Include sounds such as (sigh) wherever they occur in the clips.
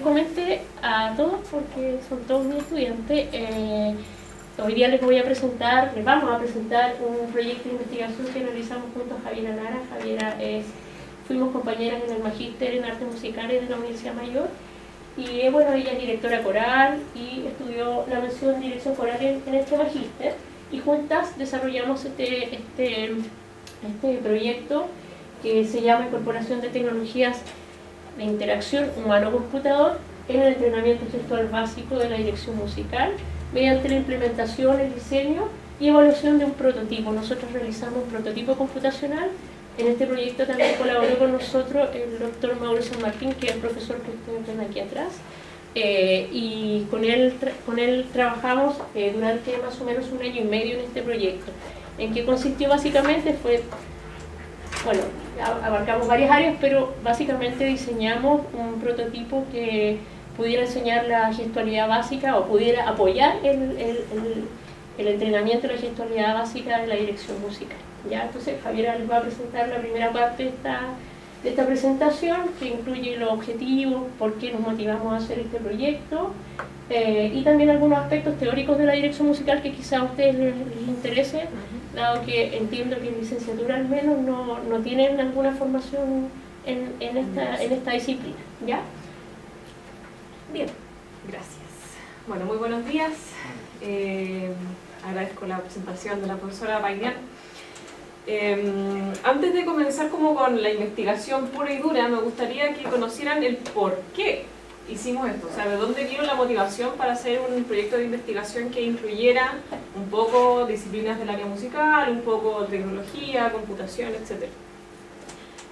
les comenté a todos, porque son todos mis estudiantes, eh, hoy día les voy a presentar, les vamos a presentar un proyecto de investigación que realizamos junto a Javiera Lara. Javiera es, fuimos compañeras en el Magíster en Artes Musicales de la Universidad Mayor y bueno, ella es directora coral y estudió la mención en dirección coral en, en este Magíster y juntas desarrollamos este, este, este proyecto que se llama Incorporación de Tecnologías de Interacción Humano-Computador en el entrenamiento gestual básico de la dirección musical mediante la implementación, el diseño y evaluación de un prototipo. Nosotros realizamos un prototipo computacional. En este proyecto también colaboró con nosotros el doctor Mauricio Martín, que es el profesor que ustedes ven aquí atrás. Eh, y con él, con él trabajamos eh, durante más o menos un año y medio en este proyecto. ¿En qué consistió básicamente? Fue, bueno, abarcamos varias áreas, pero básicamente diseñamos un prototipo que pudiera enseñar la gestualidad básica o pudiera apoyar el, el, entrenamiento de la gestualidad básica de la dirección musical. ¿ya? Entonces Javiera les va a presentar la primera parte de esta, de esta presentación, que incluye los objetivos, por qué nos motivamos a hacer este proyecto, eh, y también algunos aspectos teóricos de la dirección musical que quizá a ustedes les interese dado que entiendo que en licenciatura al menos no, no tienen alguna formación en, en, esta, en esta disciplina. ¿Ya? Bien, gracias. Bueno, muy buenos días. Eh, agradezco la presentación de la profesora Bainian. Eh, antes de comenzar como con la investigación pura y dura, me gustaría que conocieran el por qué hicimos esto, o sea, de dónde vino la motivación para hacer un proyecto de investigación que incluyera un poco disciplinas del área musical, un poco tecnología, computación, etc.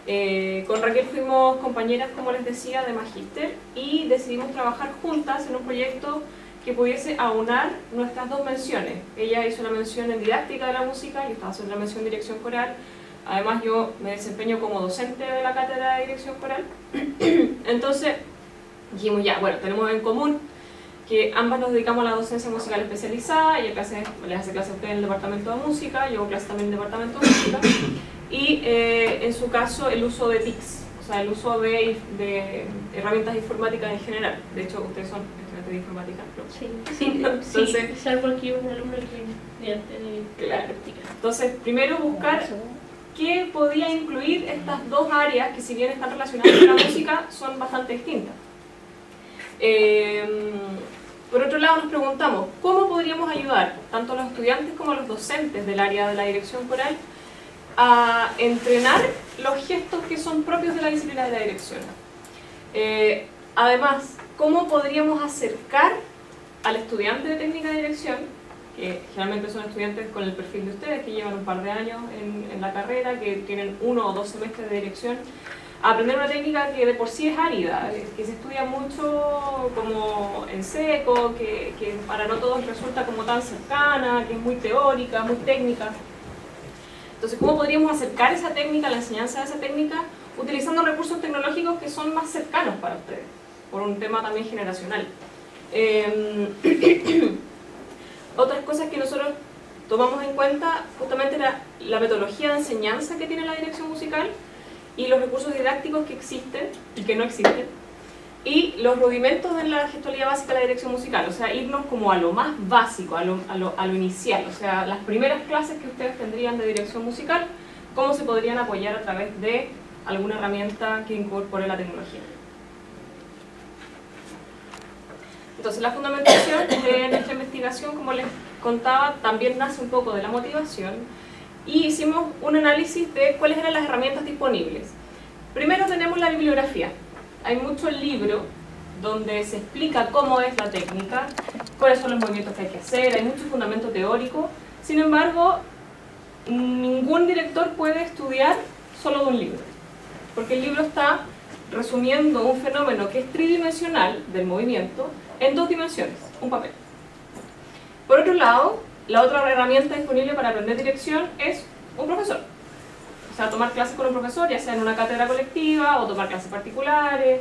Eh, con Raquel fuimos compañeras, como les decía, de Magíster y decidimos trabajar juntas en un proyecto que pudiese aunar nuestras dos menciones. Ella hizo una mención en didáctica de la música, yo estaba haciendo la mención en dirección coral, además yo me desempeño como docente de la cátedra de dirección coral. (clears throat) Entonces, dijimos ya, bueno, tenemos en común que ambas nos dedicamos a la docencia musical especializada, ella clase, le hace clase a usted en el departamento de música, yo hago clase también en el departamento de música, y eh, en su caso el uso de TICs, o sea, el uso de, de, herramientas informáticas en general. De hecho, ustedes son estudiantes de informática, ¿no? Sí, sí, (laughs) Entonces, sí salvo aquí un alumno que de, de, claro. Entonces, primero buscar qué podía incluir estas dos áreas que si bien están relacionadas con la música, son bastante distintas. Eh, por otro lado, nos preguntamos, ¿cómo podríamos ayudar tanto a los estudiantes como a los docentes del área de la dirección coral a entrenar los gestos que son propios de la disciplina de la dirección? Eh, además, ¿cómo podríamos acercar al estudiante de técnica de dirección, que generalmente son estudiantes con el perfil de ustedes, que llevan un par de años en, en la carrera, que tienen uno o dos semestres de dirección, aprender una técnica que de por sí es árida, que se estudia mucho como en seco, que, para no todos resulta como tan cercana, que es muy teórica, muy técnica. Entonces, ¿cómo podríamos acercar esa técnica, la enseñanza de esa técnica, utilizando recursos tecnológicos que son más cercanos para ustedes, por un tema también generacional? Eh, (coughs) otras cosas que nosotros tomamos en cuenta justamente era la metodología de enseñanza que tiene la dirección musical, y los recursos didácticos que existen y que no existen, y los rudimentos de la gestualidad básica de la dirección musical, o sea, irnos como a lo más básico, a lo, a lo, a lo inicial, o sea, las primeras clases que ustedes tendrían de dirección musical, cómo se podrían apoyar a través de alguna herramienta que incorpore la tecnología. Entonces la fundamentación de nuestra investigación, como les contaba, también nace un poco de la motivación, y hicimos un análisis de cuáles eran las herramientas disponibles. Primero tenemos la bibliografía. Hay mucho libro donde se explica cómo es la técnica, cuáles son los movimientos que hay que hacer, hay mucho fundamento teórico. Sin embargo, ningún director puede estudiar solo de un libro, porque el libro está resumiendo un fenómeno que es tridimensional del movimiento en dos dimensiones, un papel. Por otro lado, la otra herramienta disponible para aprender dirección es un profesor. O sea, tomar clases con un profesor, ya sea en una cátedra colectiva o tomar clases particulares.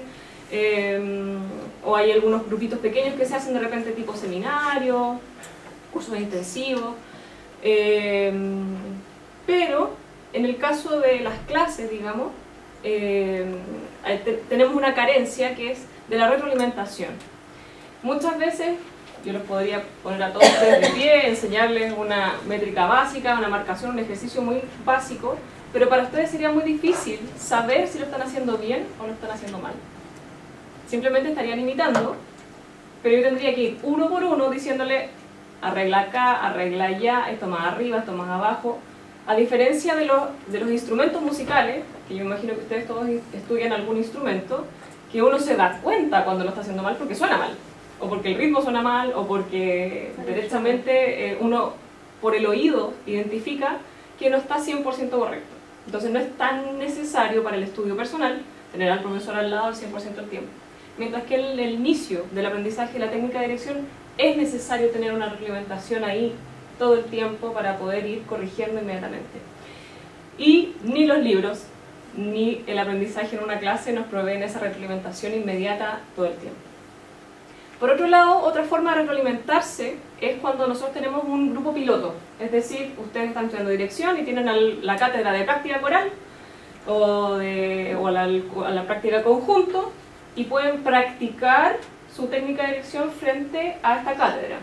Eh, o hay algunos grupitos pequeños que se hacen de repente tipo seminario, cursos intensivos. Eh, pero en el caso de las clases, digamos, eh, tenemos una carencia que es de la retroalimentación. Muchas veces yo los podría poner a todos ustedes de pie, enseñarles una métrica básica, una marcación, un ejercicio muy básico, pero para ustedes sería muy difícil saber si lo están haciendo bien o lo están haciendo mal. Simplemente estarían imitando, pero yo tendría que ir uno por uno diciéndole arregla acá, arregla allá, esto más arriba, esto más abajo. A diferencia de los, de los instrumentos musicales, que yo imagino que ustedes todos estudian algún instrumento, que uno se da cuenta cuando lo está haciendo mal porque suena mal, o porque el ritmo suena mal, o porque derechamente eh, uno por el oído identifica que no está 100% correcto. Entonces no es tan necesario para el estudio personal tener al profesor al lado al 100% del tiempo. Mientras que el, el inicio del aprendizaje y la técnica de dirección es necesario tener una reglamentación ahí todo el tiempo para poder ir corrigiendo inmediatamente. Y ni los libros ni el aprendizaje en una clase nos proveen esa retroalimentación inmediata todo el tiempo. Por otro lado, otra forma de retroalimentarse es cuando nosotros tenemos un grupo piloto, es decir, ustedes están estudiando dirección y tienen la cátedra de práctica coral o, la práctica conjunto y pueden practicar su técnica de dirección frente a esta cátedra.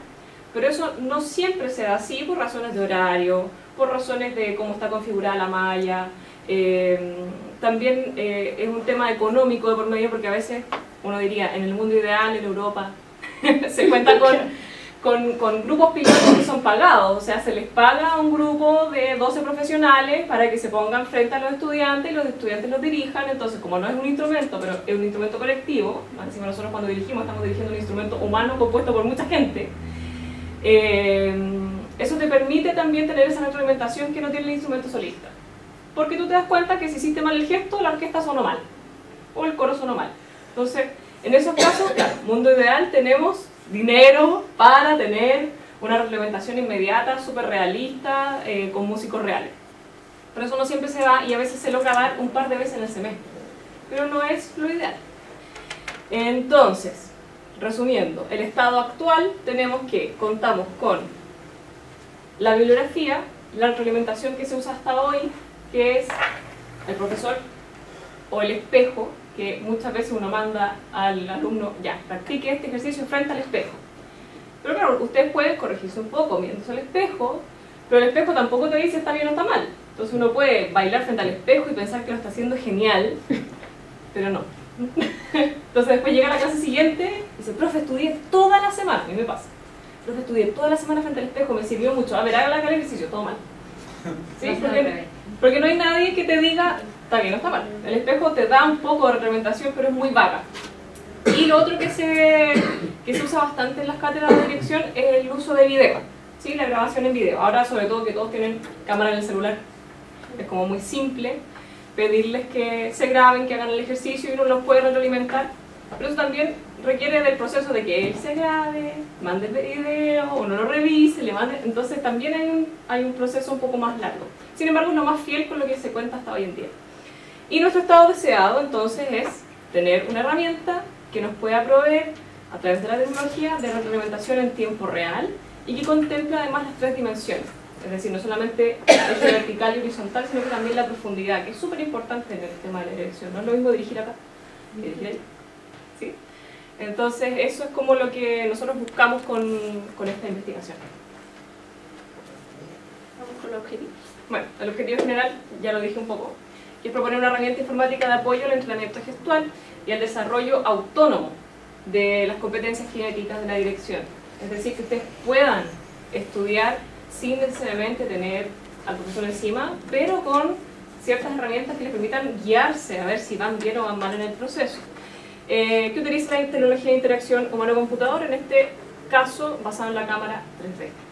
Pero eso no siempre se da así por razones de horario, por razones de cómo está configurada la malla, eh, también eh, es un tema económico de por medio porque a veces uno diría, en el mundo ideal, en Europa, (laughs) se cuenta con, con, con, grupos pilotos que son pagados, o sea, se les paga a un grupo de 12 profesionales para que se pongan frente a los estudiantes y los estudiantes los dirijan, entonces como no es un instrumento, pero es un instrumento colectivo, encima nosotros cuando dirigimos estamos dirigiendo un instrumento humano compuesto por mucha gente, eh, eso te permite también tener esa retroalimentación que no tiene el instrumento solista. Porque tú te das cuenta que si hiciste mal el gesto, la orquesta sonó mal, o el coro sonó mal. Entonces, en esos casos, claro, mundo ideal, tenemos dinero para tener una reglamentación inmediata, súper realista, eh, con músicos reales. Pero eso no siempre se da y a veces se logra dar un par de veces en el semestre. Pero no es lo ideal. Entonces, resumiendo, el estado actual tenemos que contamos con la bibliografía, la reglamentación que se usa hasta hoy, que es el profesor o el espejo, que muchas veces uno manda al alumno, ya, practique este ejercicio frente al espejo. Pero claro, ustedes pueden corregirse un poco mirándose al espejo, pero el espejo tampoco te dice está bien o está mal. Entonces uno puede bailar frente al espejo y pensar que lo está haciendo genial, pero no. (laughs) Entonces después llega a la clase siguiente y dice, profe, estudié toda la semana, a mí me pasa. Profe, estudié toda la semana frente al espejo, me sirvió mucho. A ver, haga el ejercicio, todo mal. (laughs) ¿Sí? Porque porque no hay nadie que te diga, está bien o está mal. El espejo te da un poco de representación, pero es muy vaga. Y lo otro que se, que se usa bastante en las cátedras de dirección es el uso de video, ¿sí? la grabación en video. Ahora, sobre todo que todos tienen cámara en el celular, es como muy simple pedirles que se graben, que hagan el ejercicio y uno los puede retroalimentar. Pero eso también requiere del proceso de que él se grabe, mande el video, uno lo revise, le mande... Entonces también hay un, hay un proceso un poco más largo. Sin embargo, es lo más fiel con lo que se cuenta hasta hoy en día. Y nuestro estado deseado entonces es tener una herramienta que nos pueda proveer a través de la tecnología de retroalimentación en tiempo real y que contemple además las tres dimensiones. Es decir, no solamente el vertical y horizontal, sino que también la profundidad, que es súper importante en el tema de la dirección. No es lo mismo dirigir acá que dirigir ahí. ¿Sí? Entonces, eso es como lo que nosotros buscamos con, con esta investigación. Vamos con los objetivos. Bueno, el objetivo general ya lo dije un poco, que es proponer una herramienta informática de apoyo al entrenamiento gestual y al desarrollo autónomo de las competencias genéticas de la dirección. Es decir, que ustedes puedan estudiar sin necesariamente tener al profesor encima, pero con ciertas herramientas que les permitan guiarse a ver si van bien o van mal en el proceso. Eh, que utiliza la tecnología de interacción humano-computador, en este caso basado en la cámara 3D.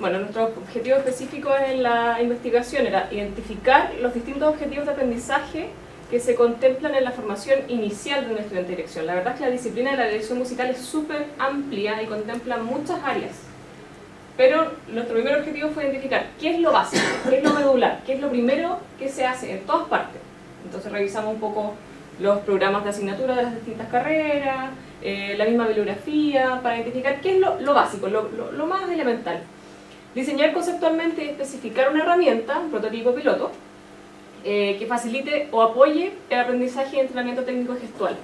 Bueno, nuestro objetivo específico en la investigación era identificar los distintos objetivos de aprendizaje que se contemplan en la formación inicial de un estudiante de dirección. La verdad es que la disciplina de la dirección musical es súper amplia y contempla muchas áreas. Pero nuestro primer objetivo fue identificar qué es lo básico, qué es lo medular, qué es lo primero que se hace en todas partes. Entonces revisamos un poco los programas de asignatura de las distintas carreras, eh, la misma bibliografía, para identificar qué es lo, básico, lo, lo más elemental. Diseñar conceptualmente y especificar una herramienta, un prototipo piloto, eh, que facilite o apoye el aprendizaje y entrenamiento técnico gestual.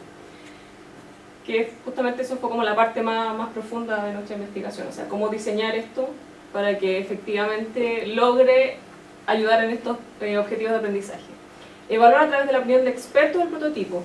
Que justamente eso fue como la parte más, profunda de nuestra investigación, o sea, cómo diseñar esto para que efectivamente logre ayudar en estos eh, objetivos de aprendizaje. Evaluar a través de la opinión de expertos el prototipo,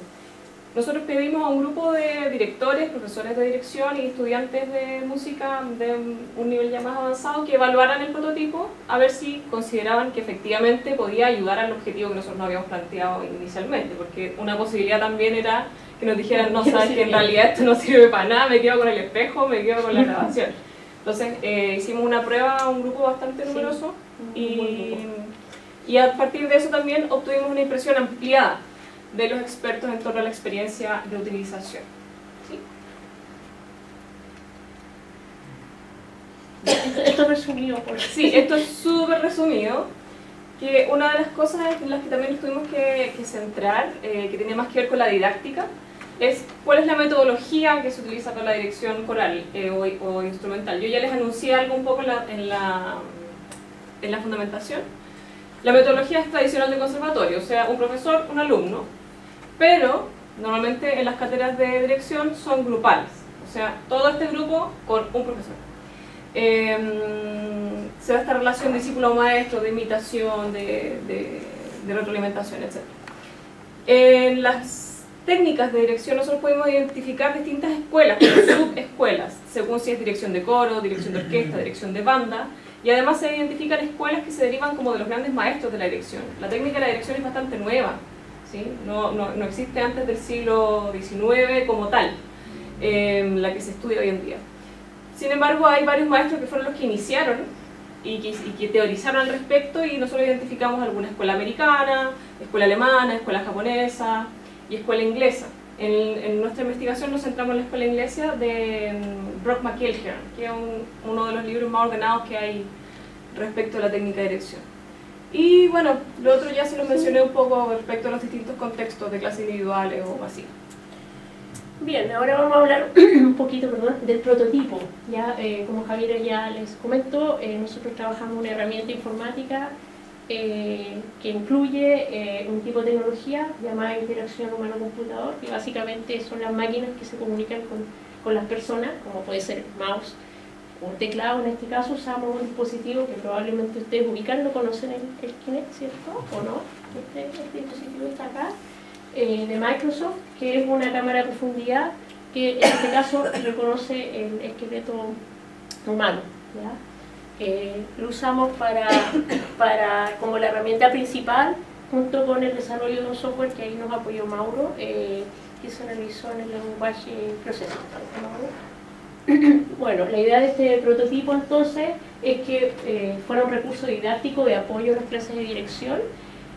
nosotros pedimos a un grupo de directores, profesores de dirección y estudiantes de música de un nivel ya más avanzado que evaluaran el prototipo a ver si consideraban que efectivamente podía ayudar al objetivo que nosotros nos habíamos planteado inicialmente, porque una posibilidad también era que nos dijeran, no, (laughs) sabes que en realidad esto no sirve para nada, me quedo con el espejo, me quedo con la (laughs) grabación. Entonces eh, hicimos una prueba a un grupo bastante numeroso y, y a partir de eso también obtuvimos una impresión ampliada de los expertos en torno a la experiencia de utilización. (coughs) Esto es resumido por Sí, esto es súper resumido. Que una de las cosas en las que también tuvimos que, centrar, eh, que tiene más que ver con la didáctica, es cuál es la metodología que se utiliza para la dirección coral eh, o, instrumental. Yo ya les anuncié algo un poco en la, en la, en la fundamentación. La metodología es tradicional de conservatorio, o sea, un profesor, un alumno, pero normalmente en las cátedras de dirección son grupales, o sea, todo este grupo con un profesor. Em, se da esta relación discípulo-maestro, de imitación, de, de, retroalimentación, etc. En las técnicas de dirección nosotros podemos identificar distintas escuelas, (coughs) subescuelas, según si es dirección de coro, dirección de orquesta, dirección de banda, y además se identifican escuelas que se derivan como de los grandes maestros de la dirección. La técnica de la dirección es bastante nueva, no, no, no, existe antes del siglo XIX como tal, em, la que se estudia hoy en día. Sin embargo, hay varios maestros que fueron los que iniciaron y que, teorizaron al respecto y nosotros identificamos alguna escuela americana, escuela alemana, escuela japonesa y escuela inglesa. En, nuestra investigación nos centramos en la escuela inglesa de em, Brock McIlhearn, que es uno de los libros más ordenados que hay respecto a la técnica de dirección. Y bueno, lo otro ya se lo mencioné un poco respecto a los distintos contextos de clases individuales o así. Bien, ahora vamos a hablar (clears throat) un poquito perdón, del prototipo. Ya, eh, como Javier ya les comentó, eh, nosotros trabajamos una herramienta informática eh, que incluye un tipo de tecnología llamada interacción humano-computador, que básicamente son las máquinas que se comunican con, con las personas, como puede ser el mouse, un teclado, en este caso usamos un dispositivo que probablemente ustedes ubican, lo conocen el, el Kinect, ¿cierto? ¿O no? Este, este dispositivo está acá, eh, de Microsoft, que es una cámara de profundidad que en este caso (coughs) reconoce el esqueleto humano. Eh, lo usamos para, para, como la herramienta principal, junto con el desarrollo de un software que ahí nos apoyó Mauro, eh, que se realizó en el lenguaje Processing. (coughs) Bueno, la idea de este prototipo entonces es que eh, fuera un recurso didáctico de apoyo a las clases de dirección,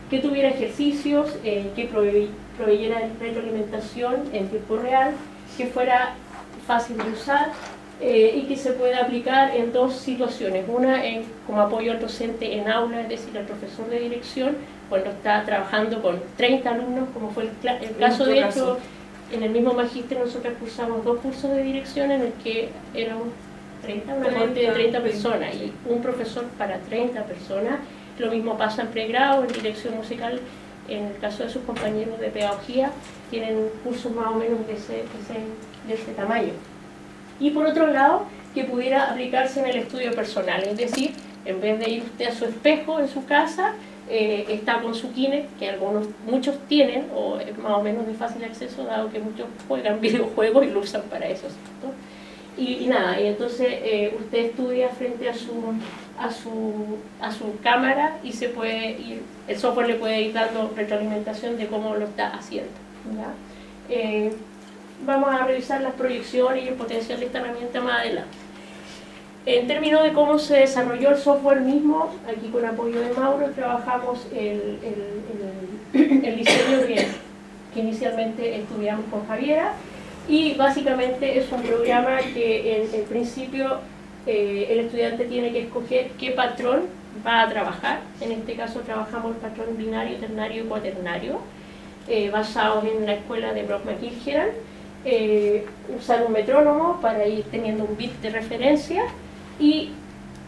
que tuviera ejercicios, eh, que proveyera retroalimentación en tiempo real, que fuera fácil de usar eh, y que se pueda aplicar en dos situaciones. Una en, como apoyo al docente en aula, es decir, al profesor de dirección, cuando está trabajando con 30 alumnos, como fue el, caso de hecho en el mismo magíster nosotros cursamos dos cursos de dirección en el que éramos 30, una corte de 30 personas y un profesor para 30 personas. Lo mismo pasa en pregrado, en dirección musical, en el caso de sus compañeros de pedagogía, tienen cursos más o menos de ese, de ese, tamaño. Y por otro lado, que pudiera aplicarse en el estudio personal, es decir, en vez de ir usted a su espejo en su casa, eh, está con su Kine, que algunos, muchos tienen, o es más o menos de fácil acceso, dado que muchos juegan (laughs) videojuegos y lo usan para eso, Y, nada, y entonces eh, usted estudia frente a su, a, su, a su cámara y se puede el software le puede ir dando retroalimentación de cómo lo está haciendo. Eh, vamos a revisar las proyecciones y el potencial de esta herramienta más adelante. En términos de cómo se desarrolló el software mismo, aquí con apoyo de Mauro trabajamos el, el, diseño que, que, inicialmente estudiamos con Javiera y básicamente es un programa que en, principio eh, el estudiante tiene que escoger qué patrón va a trabajar. En este caso trabajamos el patrón binario, ternario y cuaternario, eh, basados en la escuela de Brock McIlheran. Eh, usar un metrónomo para ir teniendo un bit de referencia y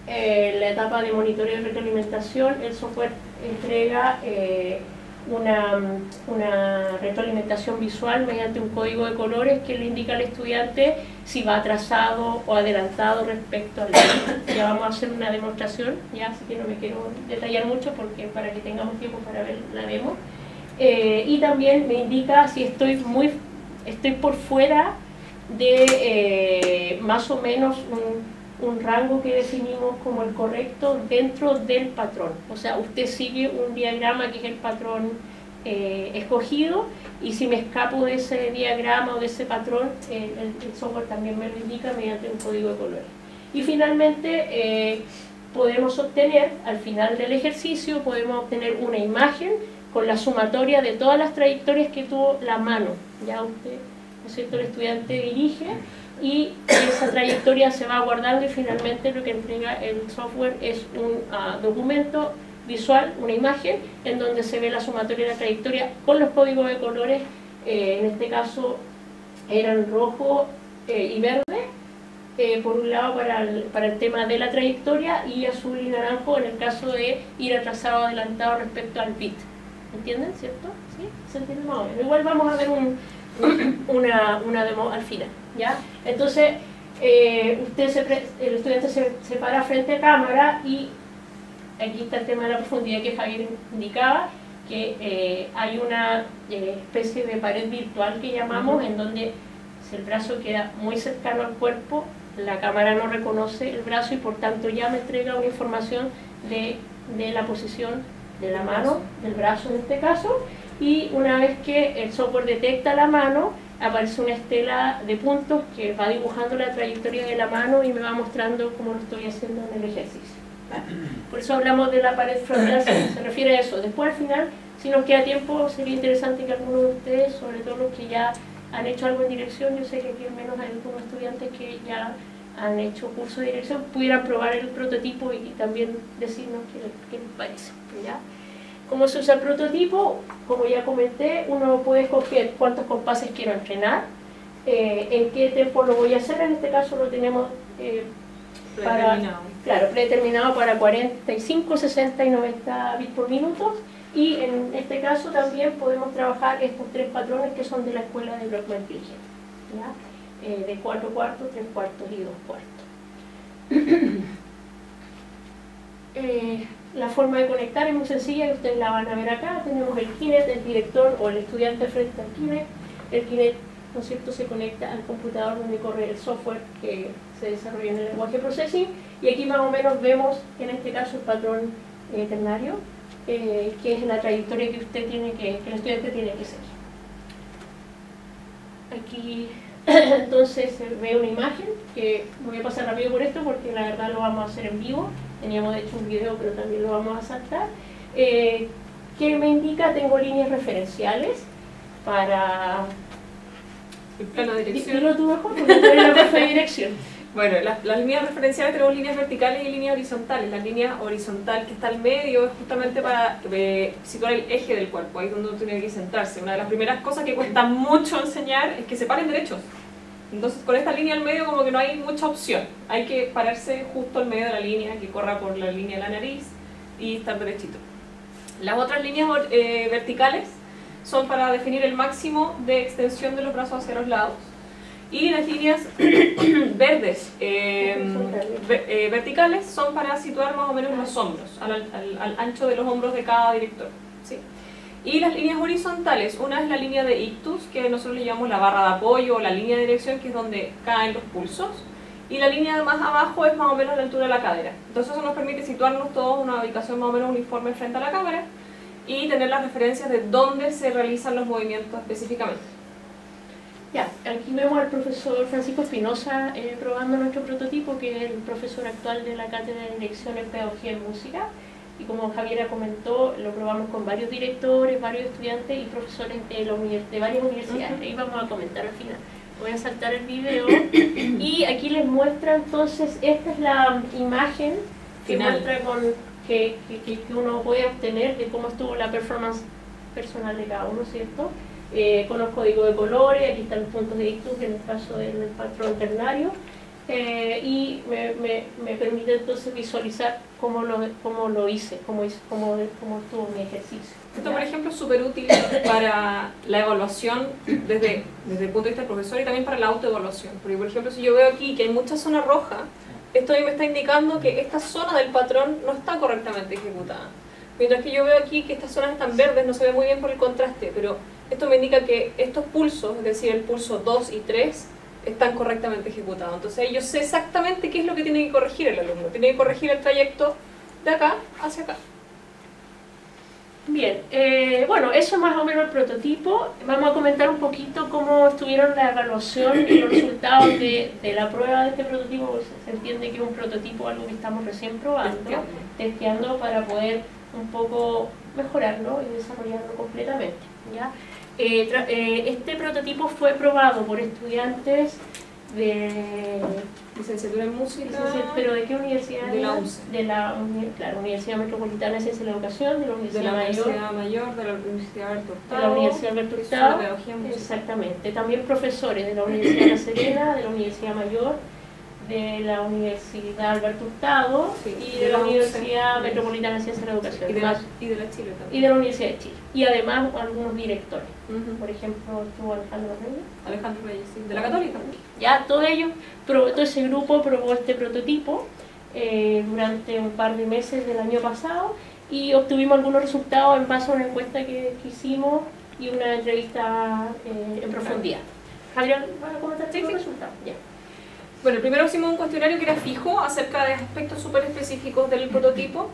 eh, la etapa de monitoreo y retroalimentación, el software entrega eh, una, una, retroalimentación visual mediante un código de colores que le indica al estudiante si va atrasado o adelantado respecto al (coughs) Ya vamos a hacer una demostración, ya así que no me quiero detallar mucho porque para que tengamos tiempo para ver la demo. Eh, y también me indica si estoy muy estoy por fuera de eh, más o menos un, un, rango que definimos como el correcto dentro del patrón. O sea, usted sigue un diagrama que es el patrón eh, escogido y si me escapo de ese diagrama o de ese patrón, el, software también me lo indica mediante un código de colores. Y finalmente eh, podemos obtener, al final del ejercicio, podemos obtener una imagen con la sumatoria de todas las trayectorias que tuvo la mano. Ya usted el estudiante dirige y esa trayectoria se va guardando y finalmente lo que entrega el software es un ah, documento visual, una imagen, en donde se ve la sumatoria de la trayectoria con los códigos de colores, eh, en este caso eran rojo eh, y verde, eh, por un lado para el, para el tema de la trayectoria y azul y naranjo en el caso de ir atrasado o adelantado respecto al bit. ¿Entienden? ¿Cierto? ¿Sí? ¿Se entiende más Igual vamos a ver un, una, una demo al final. ¿Ya? Entonces, eh, usted se el estudiante se, se, para frente a cámara y aquí está el tema de la profundidad que Javier indicaba, que eh, hay una eh, especie de pared virtual que llamamos, en donde si el brazo queda muy cercano al cuerpo, la cámara no reconoce el brazo y por tanto ya me entrega una información de, de la posición de la mano, del brazo en este caso, y una vez que el software detecta la mano, aparece una estela de puntos que va dibujando la trayectoria de la mano y me va mostrando cómo lo estoy haciendo en el ejercicio. (clears throat) Por eso hablamos de la pared frontal, (clears throat) se, refiere a eso. Después al final, si nos queda tiempo, sería interesante que algunos de ustedes, sobre todo los que ya han hecho algo en dirección, yo sé que aquí al menos hay algunos estudiantes que ya han hecho curso de dirección, pudieran probar el prototipo y, también decirnos qué, qué les parece. ¿ya? ¿Cómo se usa el prototipo? Como ya comenté, uno puede escoger cuántos compases quiero entrenar, eh, en qué tiempo lo voy a hacer, en este caso lo tenemos eh, para, claro, predeterminado para 45, 60 y 90 bits por minuto y en este caso también podemos trabajar estos tres patrones que son de la escuela de Brockman Pilger, eh, de 4 cuartos, 3 cuartos y 2 cuartos. (clears throat) eh, la forma de conectar es muy sencilla y ustedes la van a ver acá. Tenemos el Kinect, el director o el estudiante frente al Kinect. El Kinect, ¿no es cierto?, se conecta al computador donde corre el software que se desarrolla en el lenguaje processing. Y aquí más o menos vemos, en este caso, el patrón eh, ternario, eh, que es la trayectoria que usted tiene que, que el estudiante tiene que seguir. Aquí (clears throat) entonces se ve una imagen, que voy a pasar rápido por esto porque la verdad lo vamos a hacer en vivo teníamos de hecho un video pero también lo vamos a saltar, eh, que me indica, tengo líneas referenciales para... El plano de dirección. Tú mejor porque tú eres la profe de dirección. (laughs) Bueno, las, las, líneas referenciales tenemos líneas verticales y líneas horizontales. La línea horizontal que está al medio es justamente para eh, situar el eje del cuerpo, ahí es donde uno tiene que centrarse. Una de las primeras cosas que cuesta mucho enseñar es que se paren derechos. Entonces con esta línea al medio como que no hay mucha opción. Hay que pararse justo al medio de la línea, que corra por la línea de la nariz y estar derechito. Las otras líneas eh, verticales son para definir el máximo de extensión de los brazos hacia los lados. Y las líneas (coughs) verdes eh, eh, verticales son para situar más o menos los hombros, al, al ancho de los hombros de cada director. ¿sí? Y las líneas horizontales, una es la línea de ictus, que nosotros le llamamos la barra de apoyo o la línea de dirección, que es donde caen los pulsos. Y la línea más abajo es más o menos la altura de la cadera. Entonces eso nos permite situarnos todos en una ubicación más o menos uniforme frente a la cámara y tener las referencias de dónde se realizan los movimientos específicamente. Ya, aquí vemos al profesor Francisco Espinosa eh, probando nuestro prototipo, que es el profesor actual de la Cátedra de Dirección en Pedagogía en Música y como Javiera comentó, lo probamos con varios directores, varios estudiantes y profesores de, la de varias universidades. Ahí vamos a comentar al final. Voy a saltar el video (coughs) y aquí les muestra entonces, esta es la imagen que muestra con que, que, uno puede obtener de cómo estuvo la performance personal de cada uno, ¿cierto? Eh, con los códigos de colores, aquí están los puntos de ictus en el caso del patrón ternario eh, y me, me, me, permite entonces visualizar cómo lo, cómo lo hice, cómo, hice, cómo, cómo estuvo mi ejercicio. Esto, por ejemplo, es súper útil para la evaluación desde, desde el punto de vista del profesor y también para la autoevaluación. Porque, por ejemplo, si yo veo aquí que hay mucha zona roja, esto me está indicando que esta zona del patrón no está correctamente ejecutada. Mientras que yo veo aquí que estas zonas están verdes, no se ve muy bien por el contraste, pero esto me indica que estos pulsos, es decir, el pulso 2 y 3, están correctamente ejecutados. Entonces yo sé exactamente qué es lo que tiene que corregir el alumno. Tiene que corregir el trayecto de acá hacia acá. Bien, eh, bueno, eso es más o menos el prototipo. Vamos a comentar un poquito cómo estuvieron la evaluación y los resultados de, de la prueba de este prototipo. Se entiende que es un prototipo, algo que estamos recién probando, testeando, para poder un poco mejorarlo y desarrollarlo completamente. ¿ya? Eh, eh, este prototipo fue probado por estudiantes de licenciatura en música. ¿Pero de qué universidad? De la UCE. De la claro, Universidad Metropolitana de Ciencia de la Educación, de la Universidad, de la Mayor. Universidad Mayor, de la Universidad Alberto Hurtado. De la Universidad Alberto Hurtado. Exactamente. También profesores de la Universidad de La Serena, de la Universidad Mayor, de la Universidad Alberto Hurtado y de, la, Universidad Metropolitana de Ciencias de la Educación. Y de la, y de la Chile también. Y de la Universidad de Chile. Y además algunos directores. Por ejemplo, estuvo Alejandro Reyes. Alejandro Reyes, sí. De la Católica. Ya, todo ellos, todo ese grupo probó este prototipo eh, durante un par de meses del año pasado y obtuvimos algunos resultados en base a una encuesta que, hicimos y una entrevista eh, en profundidad. Javier, ¿vas a comentar los resultados? Ya. Bueno, primero hicimos un cuestionario que era fijo acerca de aspectos súper específicos del prototipo.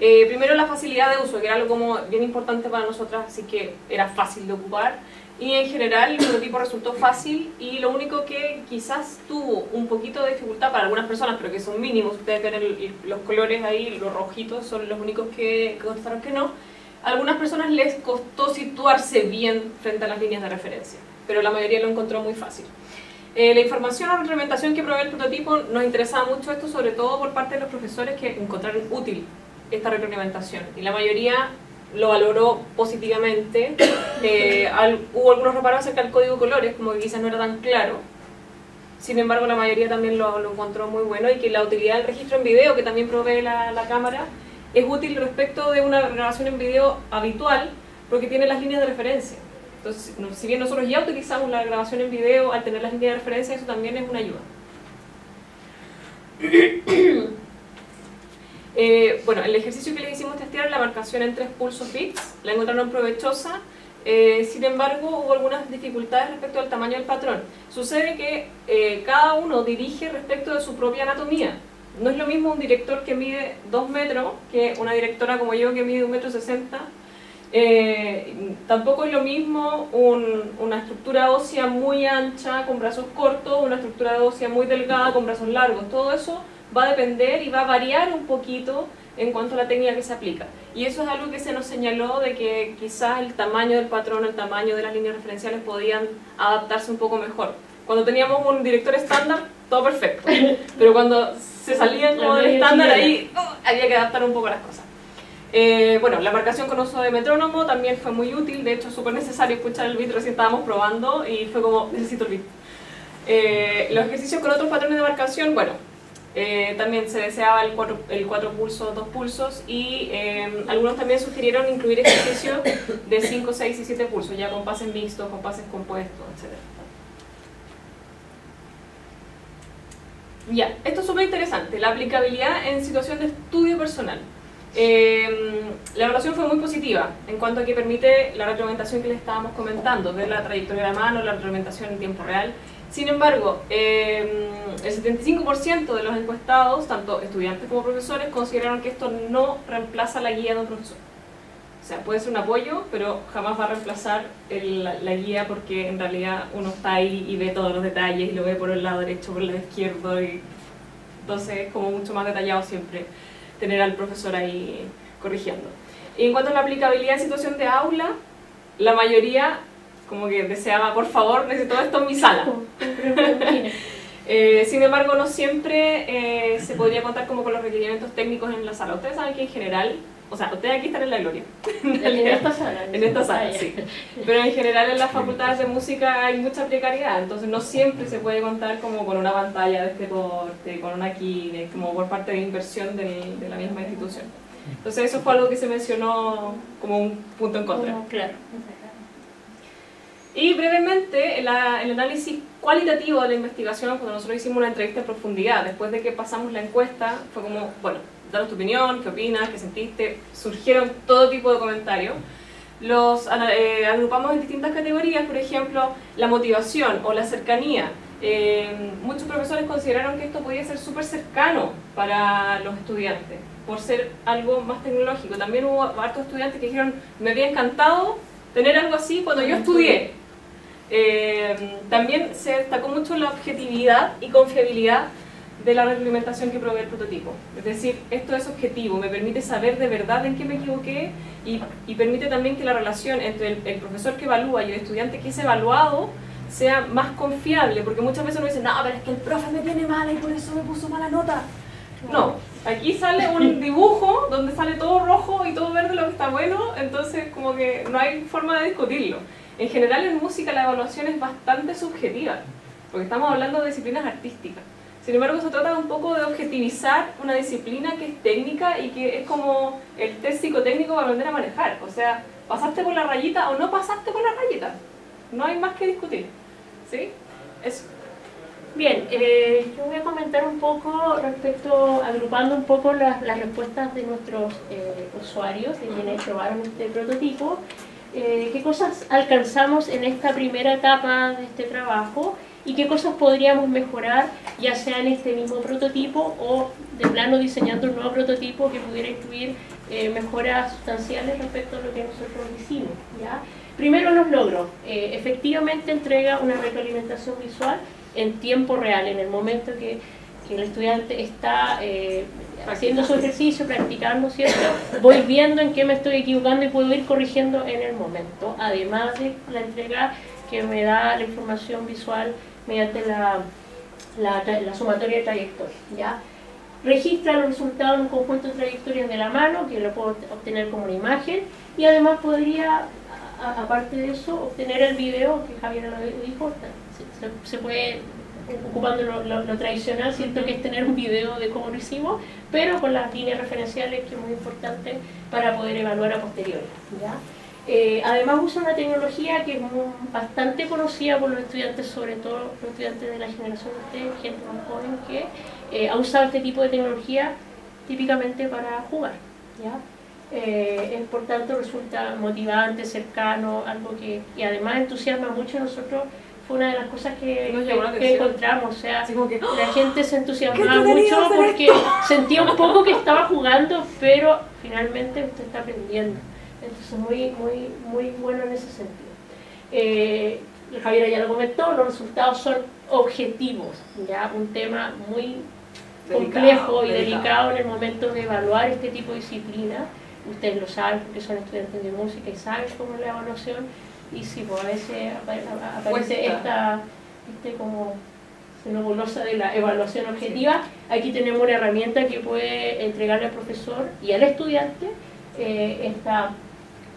Eh, primero la facilidad de uso, que era algo como bien importante para nosotras, así que era fácil de ocupar. Y en general el prototipo resultó fácil y lo único que quizás tuvo un poquito de dificultad para algunas personas, pero que son mínimos, ustedes ven los colores ahí, los rojitos son los únicos que, que que no, a algunas personas les costó situarse bien frente a las líneas de referencia, pero la mayoría lo encontró muy fácil. Eh, la información o retroalimentación que provee el prototipo nos interesaba mucho esto, sobre todo por parte de los profesores que encontraron útil esta retroalimentación. Y la mayoría lo valoró positivamente. Eh, hubo algunos reparos acerca del código de colores, como que quizás no era tan claro. Sin embargo, la mayoría también lo, encontró muy bueno y que la utilidad del registro en video, que también provee la, la cámara, es útil respecto de una grabación en video habitual, porque tiene las líneas de referencia. Entonces, si bien nosotros ya utilizamos la grabación en video, al tener las líneas de referencia, eso también es una ayuda. (coughs) Eh, bueno, el ejercicio que les hicimos testear, la marcación en tres pulsos bits, la encontraron provechosa, eh, sin embargo hubo algunas dificultades respecto al tamaño del patrón. Sucede que eh, cada uno dirige respecto de su propia anatomía. No es lo mismo un director que mide 2 metros que una directora como yo que mide 1,60 metro eh, tampoco es lo mismo una estructura ósea muy ancha con brazos cortos, una estructura ósea muy delgada con brazos largos. Todo eso va a depender y va a variar un poquito en cuanto a la técnica que se aplica. Y eso es algo que se nos señaló de que quizás el tamaño del patrón, el tamaño de las líneas referenciales podían adaptarse un poco mejor. Cuando teníamos un director estándar, todo perfecto. (laughs) Pero cuando se salían como del estándar, ahí uh, había que adaptar un poco las cosas. Eh, bueno, la marcación con uso de metrónomo también fue muy útil, de hecho súper necesario escuchar el beat, recién estábamos probando y fue como, necesito el beat. Eh, los ejercicios con otros patrones de marcación, bueno, eh, también se deseaba el cuatro, el cuatro pulsos, dos pulsos y algunos también sugirieron incluir ejercicios de 5, 6 y 7 pulsos, ya con pases mixtos, con pases compuestos, etc. Ya, esto es súper interesante, la aplicabilidad en situación de estudio personal. Eh, la evaluación fue muy positiva en cuanto a que permite la retroalimentación que les estábamos comentando, ver la trayectoria de la mano, la retroalimentación en tiempo real. Sin embargo, eh, el 75% de los encuestados, tanto estudiantes como profesores, consideraron que esto no reemplaza la guía de un profesor. O sea, puede ser un apoyo, pero jamás va a reemplazar la, guía porque en realidad uno está ahí y ve todos los detalles y lo ve por el lado derecho, por el lado izquierdo y entonces es como mucho más detallado siempre tener al profesor ahí corrigiendo. Y en cuanto a la aplicabilidad en situación de aula, la mayoría como que deseaba, por favor, necesito esto en mi sala. (laughs) Eh, sin embargo, no siempre eh, se podría contar como con los requerimientos técnicos en la sala. Ustedes saben que en general o sea, ustedes aquí están en la gloria. (laughs) En esta sala. En esta sala, sí. Pero en general en las facultades de música hay mucha precariedad, entonces no siempre se puede contar como con una pantalla de este porte, con una Kinect, como por parte de inversión de la misma institución. Entonces eso fue algo que se mencionó como un punto en contra. claro. Y brevemente, el, el análisis cualitativo de la investigación, cuando nosotros hicimos una entrevista en profundidad, después de que pasamos la encuesta, fue como, bueno, danos tu opinión, qué opinas, qué sentiste, surgieron todo tipo de comentarios. Los eh, agrupamos en distintas categorías, por ejemplo, la motivación o la cercanía. Eh, muchos profesores consideraron que esto podía ser súper cercano para los estudiantes, por ser algo más tecnológico. También hubo hartos estudiantes que dijeron, me había encantado tener algo así cuando yo estudié. Eh, también se destacó mucho la objetividad y confiabilidad de la retroalimentación que provee el prototipo. Es decir, esto es objetivo, me permite saber de verdad en qué me equivoqué y, y permite también que la relación entre el, profesor que evalúa y el estudiante que es evaluado sea más confiable, porque muchas veces uno dice, no, pero es que el profe me tiene mala y por eso me puso mala nota. No, aquí sale un (laughs) dibujo donde sale todo rojo y todo verde lo que está bueno, entonces como que no hay forma de discutirlo. En general en música la evaluación es bastante subjetiva, porque estamos hablando de disciplinas artísticas. Sin embargo, se trata un poco de objetivizar una disciplina que es técnica y que es como el test psicotécnico para aprender a manejar. O sea, ¿pasaste por la rayita o no pasaste por la rayita? No hay más que discutir. ¿Sí? Eso. Bien, eh, yo voy a comentar un poco respecto, agrupando un poco las, respuestas de nuestros eh, usuarios, de quienes probaron este prototipo. Eh, qué cosas alcanzamos en esta primera etapa de este trabajo y qué cosas podríamos mejorar, ya sea en este mismo prototipo o de plano diseñando un nuevo prototipo que pudiera incluir eh, mejoras sustanciales respecto a lo que nosotros hicimos. ¿ya? Primero los logros. Eh, efectivamente entrega una retroalimentación visual en tiempo real, en el momento que, que el estudiante está haciendo su ejercicio, practicando, ¿cierto? Voy viendo en qué me estoy equivocando y puedo ir corrigiendo en el momento, además de la entrega que me da la información visual mediante la, la, sumatoria de trayectorias, ¿ya? Registra los resultados en un conjunto de trayectorias de la mano, que lo puedo obtener como una imagen, y además podría, aparte de eso, obtener el video, que Javier lo dijo, se puede ocupando lo, tradicional, siento que es tener un video de cómo lo hicimos, pero con las líneas referenciales que es muy importante para poder evaluar a posteriori. ¿ya? Eh, además usa una tecnología que es bastante conocida por los estudiantes, sobre todo los estudiantes de la generación de ustedes, gente más joven que eh, ha usado este tipo de tecnología típicamente para jugar. ¿ya? Eh, es, por tanto resulta motivante, cercano, algo que y además entusiasma mucho a nosotros fue una de las cosas que, encontramos. O sea, la gente se entusiasmaba mucho porque sentía un poco que estaba jugando, pero finalmente usted está aprendiendo. Entonces, muy, muy, muy bueno en ese sentido. Eh, Javier ya lo comentó, los resultados son objetivos, ya un tema muy complejo y delicado. en el momento de evaluar este tipo de disciplina. Ustedes lo saben porque son estudiantes de música y saben cómo es la evaluación y si pues a veces aparece esta este como nebulosa de la evaluación objetiva, aquí tenemos una herramienta que puede entregarle al profesor y al estudiante eh, esta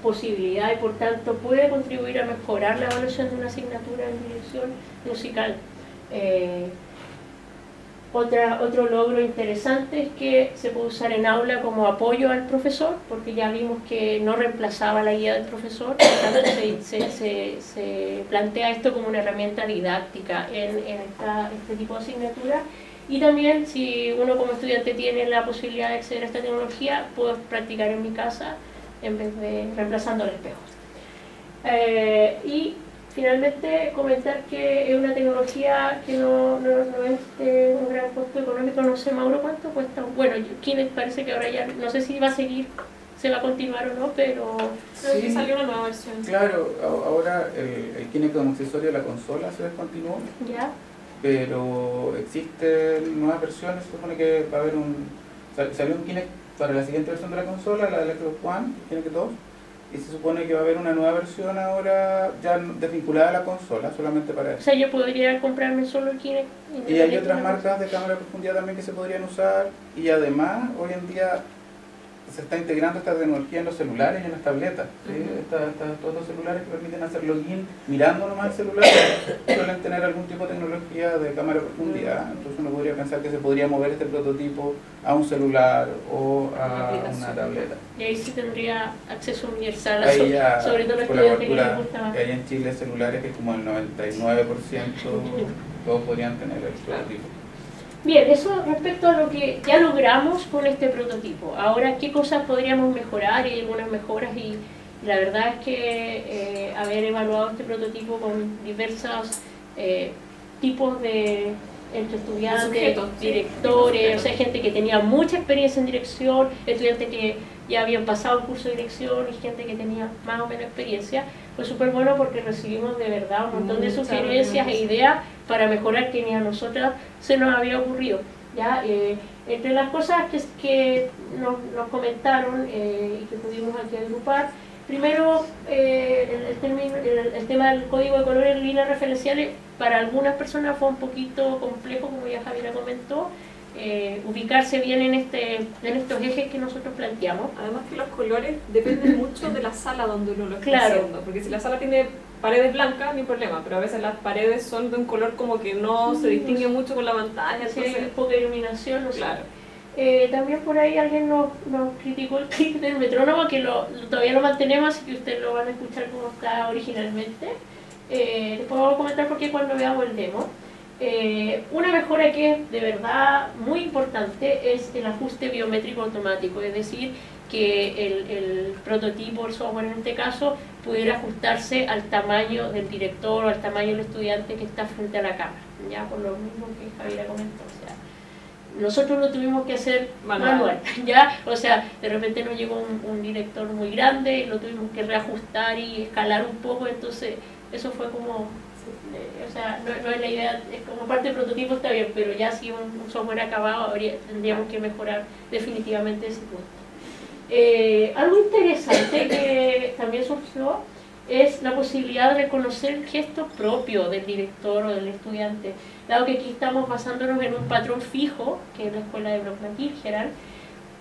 posibilidad y por tanto puede contribuir a mejorar la evaluación de una asignatura en dirección musical. Eh, otra, otro logro interesante es que se puede usar en aula como apoyo al profesor, porque ya vimos que no reemplazaba la guía del profesor, se, se, se, plantea esto como una herramienta didáctica en, en esta, este tipo de asignatura. Y también si uno como estudiante tiene la posibilidad de acceder a esta tecnología, puedo practicar en mi casa en vez de reemplazando el espejo. Eh, y Finalmente, comentar que es una tecnología que no, no, no es de un gran costo económico, no sé, Mauro, ¿cuánto cuesta? Bueno, Kinect parece que ahora ya, no sé si va a seguir, se va a continuar o no, pero sí, salió una nueva versión. Claro, ahora el, el Kinect como accesorio de la consola se descontinuó. Ya. Pero existen nuevas versiones, se supone que va a haber un... Salió un Kinect para la siguiente versión de la consola, la de Xbox One, Kinect 2 y se supone que va a haber una nueva versión ahora ya desvinculada a la consola, solamente para eso. O sea, yo podría comprarme solo el Kinect. Y hay otras marcas de cámara de profundidad también que se podrían usar y además hoy en día se está integrando esta tecnología en los celulares y en las tabletas. ¿sí? Esta- esta- todos los celulares que permiten hacer login mirando nomás el celular (coughs) suelen tener algún tipo de tecnología de cámara de profundidad. Entonces uno podría pensar que se podría mover este prototipo a un celular o a una tableta. Y ahí sí tendría acceso universal, a Ahí so- ya, sobre todo los con la cobertura que hay en Chile celulares, que es como el 99%, todos podrían tener el prototipo. Bien, eso respecto a lo que ya logramos con este prototipo. Ahora, ¿qué cosas podríamos mejorar? Hay algunas mejoras y la verdad es que eh, haber evaluado este prototipo con diversos eh, tipos de entre estudiantes, sujetos, sí. directores, o sea, gente que tenía mucha experiencia en dirección, estudiantes que ya habían pasado el curso de dirección y gente que tenía más o menos experiencia, fue súper bueno porque recibimos de verdad un montón de sugerencias e ideas para mejorar que ni a nosotras se nos había ocurrido. ¿ya? Eh, entre las cosas que, que nos, nos comentaron eh, y que pudimos aquí agrupar, primero eh, el, el término- el- el tema del código de colores en líneas referenciales para algunas personas fue un poquito complejo, como ya Javiera comentó, eh, ubicarse bien en, este, en estos ejes que nosotros planteamos. Además que los colores dependen mucho de la sala donde uno lo está Claro. haciendo, porque si la sala tiene paredes blancas, no hay problema, pero a veces las paredes son de un color como que no se Mm, distingue no mucho con la pantalla, hay entonces, poca iluminación, no sé. claro. Eh, también por ahí alguien nos, nos criticó el clic del metrónomo, que lo, lo- todavía lo mantenemos, así que ustedes lo van a escuchar como está originalmente. Eh, después vamos a comentar por qué cuando veamos el demo. Eh, una mejora que es de verdad muy importante es el ajuste biométrico automático, es decir, que el, el prototipo, el software en este caso, pudiera ajustarse al tamaño del director o al tamaño del estudiante que está frente a la cámara, ya por lo mismo que Javiera comentó. O sea, nosotros lo tuvimos que hacer Manual. manual, (laughs) ¿ya? O sea, de repente nos llegó un, un director muy grande y lo tuvimos que reajustar y escalar un poco, entonces eso fue como, o sea, no, es la idea, es como parte del prototipo está bien, pero ya si un, un software acabado habría, tendríamos que mejorar definitivamente ese punto. Eh, algo interesante que también surgió es la posibilidad de reconocer el gesto propio del director o del estudiante, dado que aquí estamos basándonos en un patrón fijo, que es la escuela de Brockman Kirchner,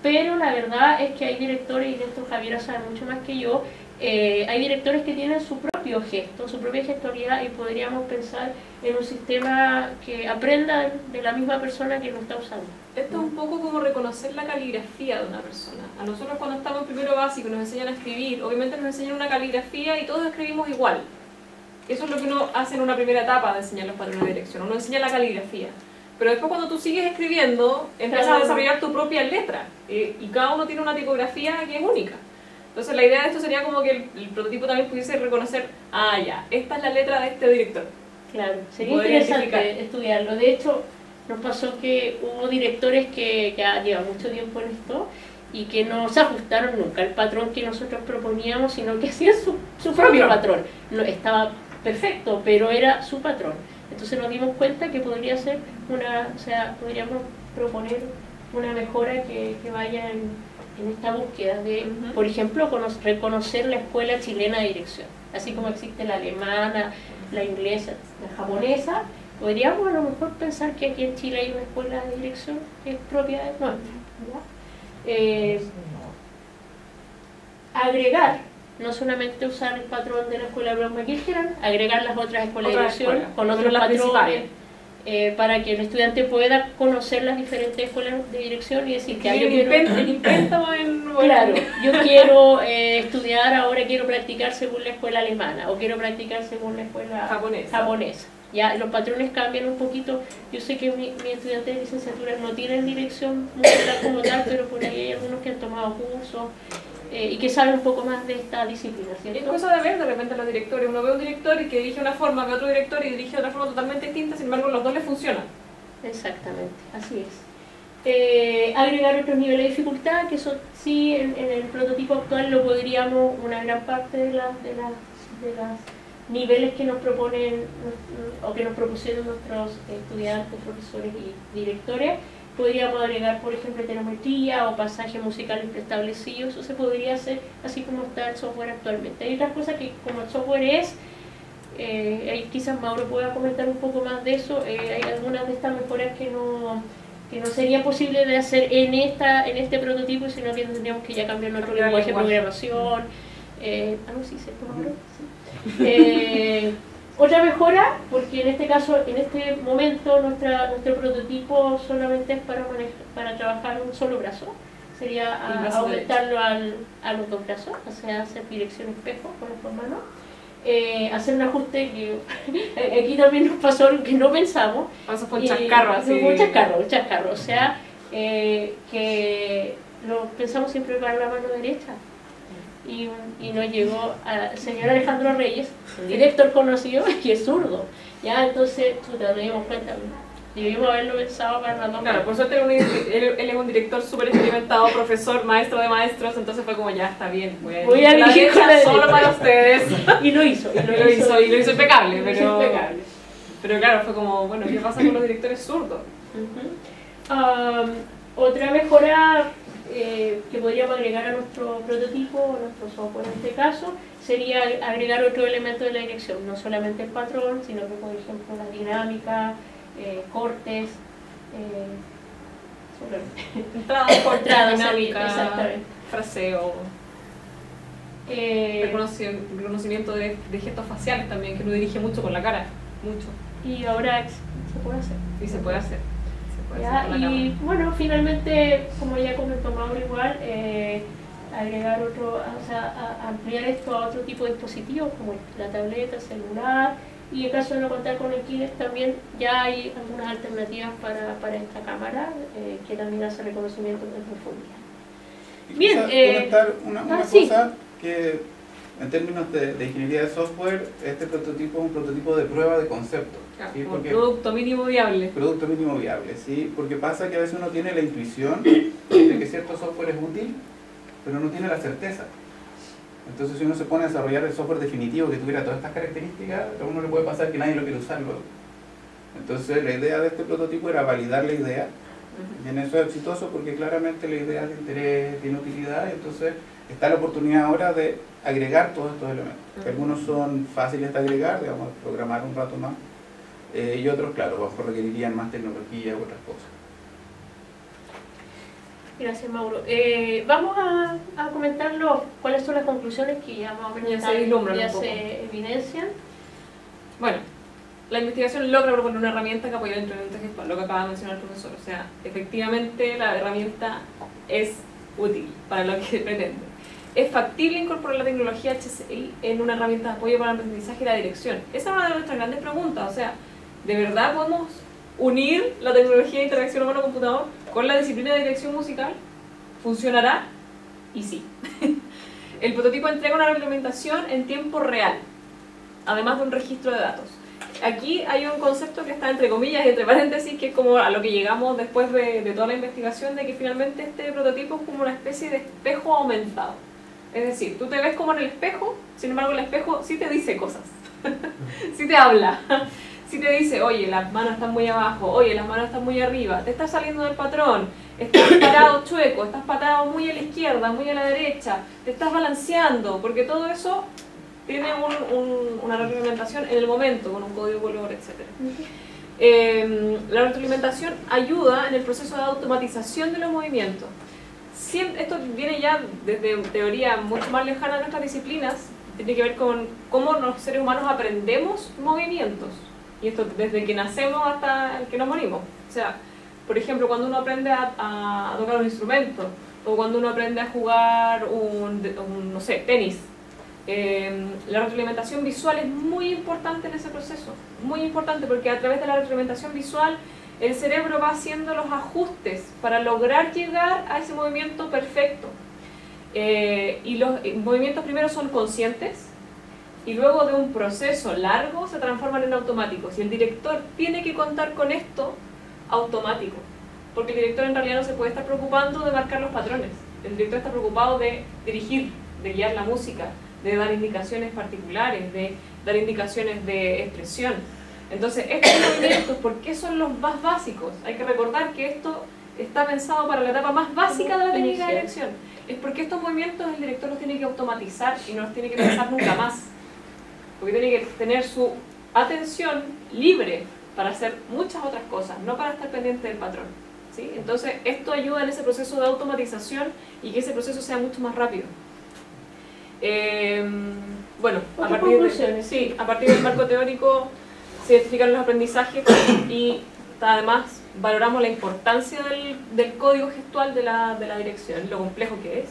pero la verdad es que hay directores, y de esto Javiera sabe mucho más que yo, eh, hay directores que tienen su propio gesto, su propia gestoría, y podríamos pensar en un sistema que aprenda de la misma persona que lo está usando. Esto es un poco como reconocer la caligrafía de una persona. A nosotros cuando estamos en primero básico nos enseñan a escribir, obviamente nos enseñan una caligrafía y todos escribimos igual. Eso es lo que uno hace en una primera etapa de enseñar los patrones de dirección, uno enseña la caligrafía. Pero después cuando tú sigues escribiendo, empiezas a desarrollar tu propia letra eh, y cada uno tiene una tipografía que es única. Entonces la idea de esto sería como que el, el prototipo también pudiese reconocer, ah ya, esta es la letra de este director. Claro, sería Poder interesante estudiarlo. De hecho, nos pasó que hubo directores que ya llevan mucho tiempo en esto y que no se ajustaron nunca al patrón que nosotros proponíamos, sino que (laughs) hacían su, su propio patrón. No, estaba perfecto, pero era su patrón. Entonces nos dimos cuenta que podría ser una, o sea, podríamos proponer una mejora que, que vaya en, en esta búsqueda de, por ejemplo, cono- reconocer la escuela chilena de dirección, así como existe la alemana, la inglesa, la japonesa, podríamos a lo mejor pensar que aquí en Chile hay una escuela de dirección que es propia de nuestra. Eh, agregar, no solamente usar el patrón de la escuela de Brown agregar las otras escuelas de Otras dirección con otros patrones principales. Eh, para que el estudiante pueda conocer las diferentes escuelas de dirección y decir que (laughs) yo quiero, en claro, yo quiero eh, estudiar, ahora quiero practicar según la escuela alemana o quiero practicar según la escuela Japonesa. japonesa. Ya, los patrones cambian un poquito. Yo sé que mi, mi estudiante de licenciatura no tienen dirección como tal, pero por ahí hay algunos que han tomado cursos eh, y que saben un poco más de esta disciplina, Es ¿cierto? cosa de ver de repente a los directores. Uno ve un director y que dirige una forma, ve otro director y dirige de otra forma totalmente distinta, sin embargo los dos les funcionan. Exactamente, así es. Eh, agregar otros niveles de dificultad, que eso sí en, en el prototipo actual lo podríamos, una gran parte de las de las de las niveles que nos proponen o que nos propusieron nuestros estudiantes, profesores y directores, podríamos agregar, por ejemplo, telemetría o pasajes musicales preestablecidos, eso se podría hacer así como está el software actualmente. Hay otras cosas que como el software es, eh, ahí quizás Mauro pueda comentar un poco más de eso, eh, hay algunas de estas mejoras que no, que no sería posible de hacer en esta en este prototipo, sino que tendríamos que ya cambiar nuestro lenguaje de programación. Eh, ah, no, sí, ¿cómo hablo? Sí. Eh, otra mejora, porque en este caso, en este momento, nuestra, nuestro prototipo solamente es para, manejar, para trabajar un solo brazo. Sería a- El brazo aumentarlo al, a los dos brazos, o sea, hacer dirección espejo con las dos manos. Eh, hacer un ajuste que (laughs) aquí también nos pasó algo que no pensamos. Un Y- chascarro así. Fue un chascarro, un chascarro. O sea, eh, que lo pensamos siempre para la mano derecha. Y, y nos llegó al señor Alejandro Reyes, director conocido, (laughs) que es zurdo. Ya, entonces, puta, nos dimos cuenta, debimos haberlo pensado para dos Claro, por suerte él, él- es un director súper experimentado, profesor, maestro de maestros, entonces fue como ya está bien, voy a, Voy a la la solo para ustedes. (laughs) Y lo hizo. Y Y lo hizo, y lo hizo impecable, Lo hizo pero, impecable. pero claro, fue como, bueno, ¿qué pasa con los directores zurdos? Ujú. Am, otra mejora eh, que podríamos agregar a nuestro prototipo, a nuestro software en este caso, sería agregar otro elemento de la dirección, no solamente el patrón, sino que por ejemplo la dinámica, eh, cortes, eh. Entradas, (laughs) cortes, Entradas, dinámica, fraseo, Eh, reconoci- reconocimiento de, de gestos faciales también, que uno dirige mucho con la cara, mucho, y ahora se puede hacer. y se puede hacer. Ya, y bueno, finalmente, como ya comentó Mauro igual, eh, agregar otro, o sea, a- ampliar esto a otro tipo de dispositivos como la tableta, el celular, y en caso de no contar con el Kinect también ya hay algunas alternativas para, para esta cámara eh, que también hace reconocimiento de profundidad. Y Bien, eh, comentar una, una ah, sí. cosa que en términos de, de ingeniería de software, este prototipo es un prototipo de prueba de concepto. Claro, ¿sí? como Porque producto mínimo viable. producto mínimo viable, ¿sí? Porque pasa que a veces uno tiene la intuición de que cierto software es útil, pero no tiene la certeza. Entonces si uno se pone a desarrollar el software definitivo que tuviera todas estas características, a uno le puede pasar que nadie lo quiere usar luego. Entonces la idea de este prototipo era validar la idea, y en eso es exitoso porque claramente la idea es de interés, tiene utilidad, y entonces está la oportunidad ahora de agregar todos estos elementos. algunos son fáciles de agregar, digamos, programar un rato más, eh, y otros, claro, bajo requerirían más tecnología u otras cosas. Gracias, Mauro. Eh, vamos a, a comentar los- cuáles son las conclusiones que ya más o menos Ya se vislumbran ya un poco. se evidencian. Bueno, la investigación logra proponer una herramienta que apoya el entrenamiento gestual, lo que acaba de mencionar el profesor. O sea, efectivamente la herramienta es útil para lo que (laughs) pretende. Es factible incorporar la tecnología HCI en una herramienta de apoyo para el aprendizaje y la dirección. Esa es una de nuestras grandes preguntas. O sea, ¿de verdad podemos unir la tecnología de interacción humano-computador con la disciplina de dirección musical? ¿Funcionará? Y sí. (laughs) El prototipo entrega una reglamentación en tiempo real, además de un registro de datos. Aquí hay un concepto que está entre comillas y entre paréntesis, que es como a lo que llegamos después de, de toda la investigación, de que finalmente este prototipo es como una especie de espejo aumentado. Es decir, tú te ves como en el espejo, sin embargo el espejo sí te dice cosas, (laughs) sí te habla, sí te dice, oye, las manos están muy abajo, oye, las manos están muy arriba, te estás saliendo del patrón, estás (coughs) parado chueco, estás parado muy a la izquierda, muy a la derecha, te estás balanceando, porque todo eso tiene un- un- una reglamentación en el momento, con un código color, etc. Eh, la retroalimentación ayuda en el proceso de automatización de los movimientos. Esto viene ya desde teoría mucho más lejana de nuestras disciplinas, tiene que ver con cómo los seres humanos aprendemos movimientos. Y esto desde que nacemos hasta el que nos morimos. O sea, por ejemplo, cuando uno aprende a, a tocar un instrumento, o cuando uno aprende a jugar un, un, no sé, tenis, eh, la retroalimentación visual es muy importante en ese proceso, muy importante porque a través de la retroalimentación visual el cerebro va haciendo los ajustes para lograr llegar a ese movimiento perfecto. Eh, y los eh, movimientos primero son conscientes y luego de un proceso largo se transforman en automáticos y el director tiene que contar con esto automático porque el director en realidad no se puede estar preocupando de marcar los patrones el director está preocupado de dirigir, de guiar la música de dar indicaciones particulares, de dar indicaciones de expresión. Entonces, estos (coughs) movimientos, ¿por qué son los más básicos? Hay que recordar que esto está pensado para la etapa más básica de la técnica de dirección. Es porque estos movimientos el director los tiene que automatizar y no los tiene que pensar nunca más. Porque tiene que tener su atención libre para hacer muchas otras cosas, no para estar pendiente del patrón. ¿sí? Entonces, esto ayuda en ese proceso de automatización y que ese proceso sea mucho más rápido. Eh, bueno, a partir, de, sí, a partir del marco teórico se identifican los aprendizajes y además valoramos la importancia del, del código gestual de la, de la dirección, lo complejo que es.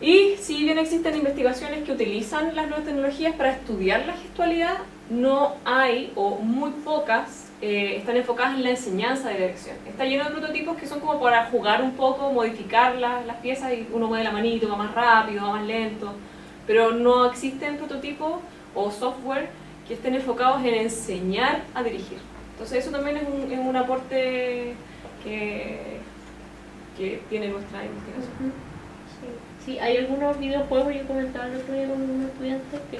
Y si bien existen investigaciones que utilizan las nuevas tecnologías para estudiar la gestualidad, no hay o muy pocas eh, están enfocadas en la enseñanza de dirección. Está lleno de prototipos que son como para jugar un poco, modificar las, las piezas y uno mueve la manito, va más rápido, va más lento, pero no existen prototipos o software que estén enfocados en enseñar a dirigir. Entonces eso también es un, es un aporte que, que tiene nuestra investigación. Sí, sí, hay algunos videojuegos, yo comentaba el otro día con un estudiante que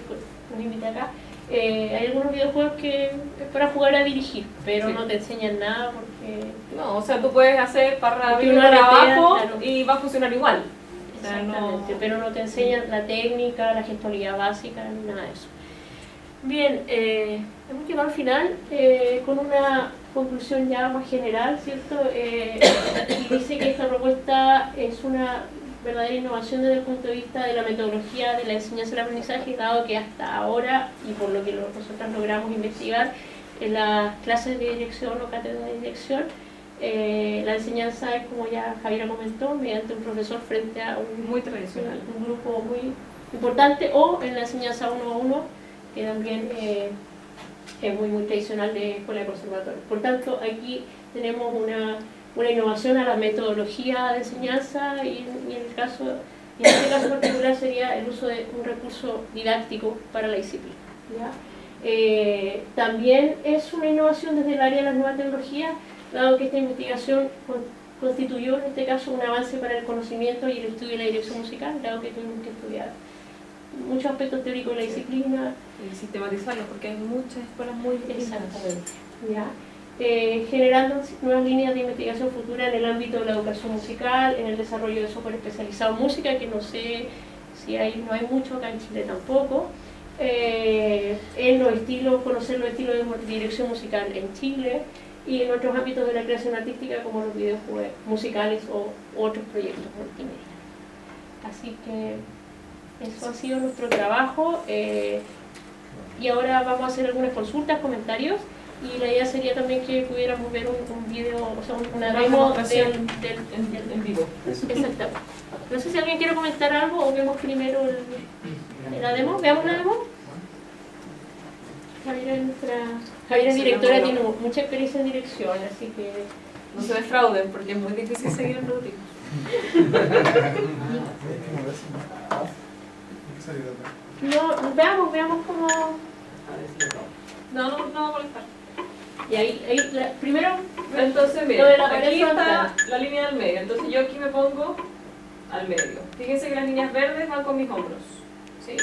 nos invité acá, eh, hay algunos videojuegos que es para jugar a dirigir, pero Sí. no te enseñan nada porque... No, o sea, tú puedes hacer para arriba para abajo claro. y va a funcionar igual. O sea, no- Exactamente, pero no te enseñan la técnica, la gestualidad básica, ni nada de eso. Bien, eh, hemos llegado al final eh, con una conclusión ya más general, ¿cierto? Eh, (coughs) y dice que esta propuesta es una verdadera innovación desde el punto de vista de la metodología de la enseñanza y el aprendizaje, dado que hasta ahora, y por lo que nosotros logramos investigar, en las clases de dirección o cátedra de dirección, eh, la enseñanza es, como ya Javiera comentó, mediante un profesor frente a un, muy tradicional. un grupo muy importante, o en la enseñanza uno a uno, que también eh, es muy, muy tradicional de escuela de conservatorio. Por tanto, aquí tenemos una, una innovación a la metodología de enseñanza y, y en el caso, y en este caso particular sería el uso de un recurso didáctico para la disciplina. ¿ya? Eh, también es una innovación desde el área de las nuevas tecnologías, dado que esta investigación con- constituyó en este caso un avance para el conocimiento y el estudio de la dirección musical, dado que tuvimos que estudiar muchos aspectos teóricos de la disciplina, Y sistematizarlo, porque hay muchas escuelas muy distintas. Exactamente. ¿ya? Eh, generando nuevas líneas de investigación futura en el ámbito de la educación musical, en el desarrollo de software especializado en música, que no sé si hay, no hay mucho acá en Chile tampoco. Eh, en los estilos, conocer los estilos de dirección musical en Chile y en otros ámbitos de la creación artística como los videos musicales o otros proyectos multimedia. Así que eso ha sido nuestro trabajo. eh, y ahora vamos a hacer algunas consultas, comentarios. Y la idea sería también que pudiéramos ver un, un video, o sea, un- una demo del, En, del- en vivo. Exactamente. No sé si alguien quiere comentar algo o vemos primero el, la demo. ¿Veamos la demo? Javiera es nuestra... Javiera directora, tiene mucha experiencia en dirección, así que... No se defrauden, porque es muy difícil seguir el prototipo. No, veamos, veamos cómo... No, no, no va a molestar. Y ahí, ahí la- primero... Entonces, de la aquí está la línea del medio. Entonces yo aquí me pongo al medio. Fíjense que las líneas verdes van con mis hombros. ¿sí?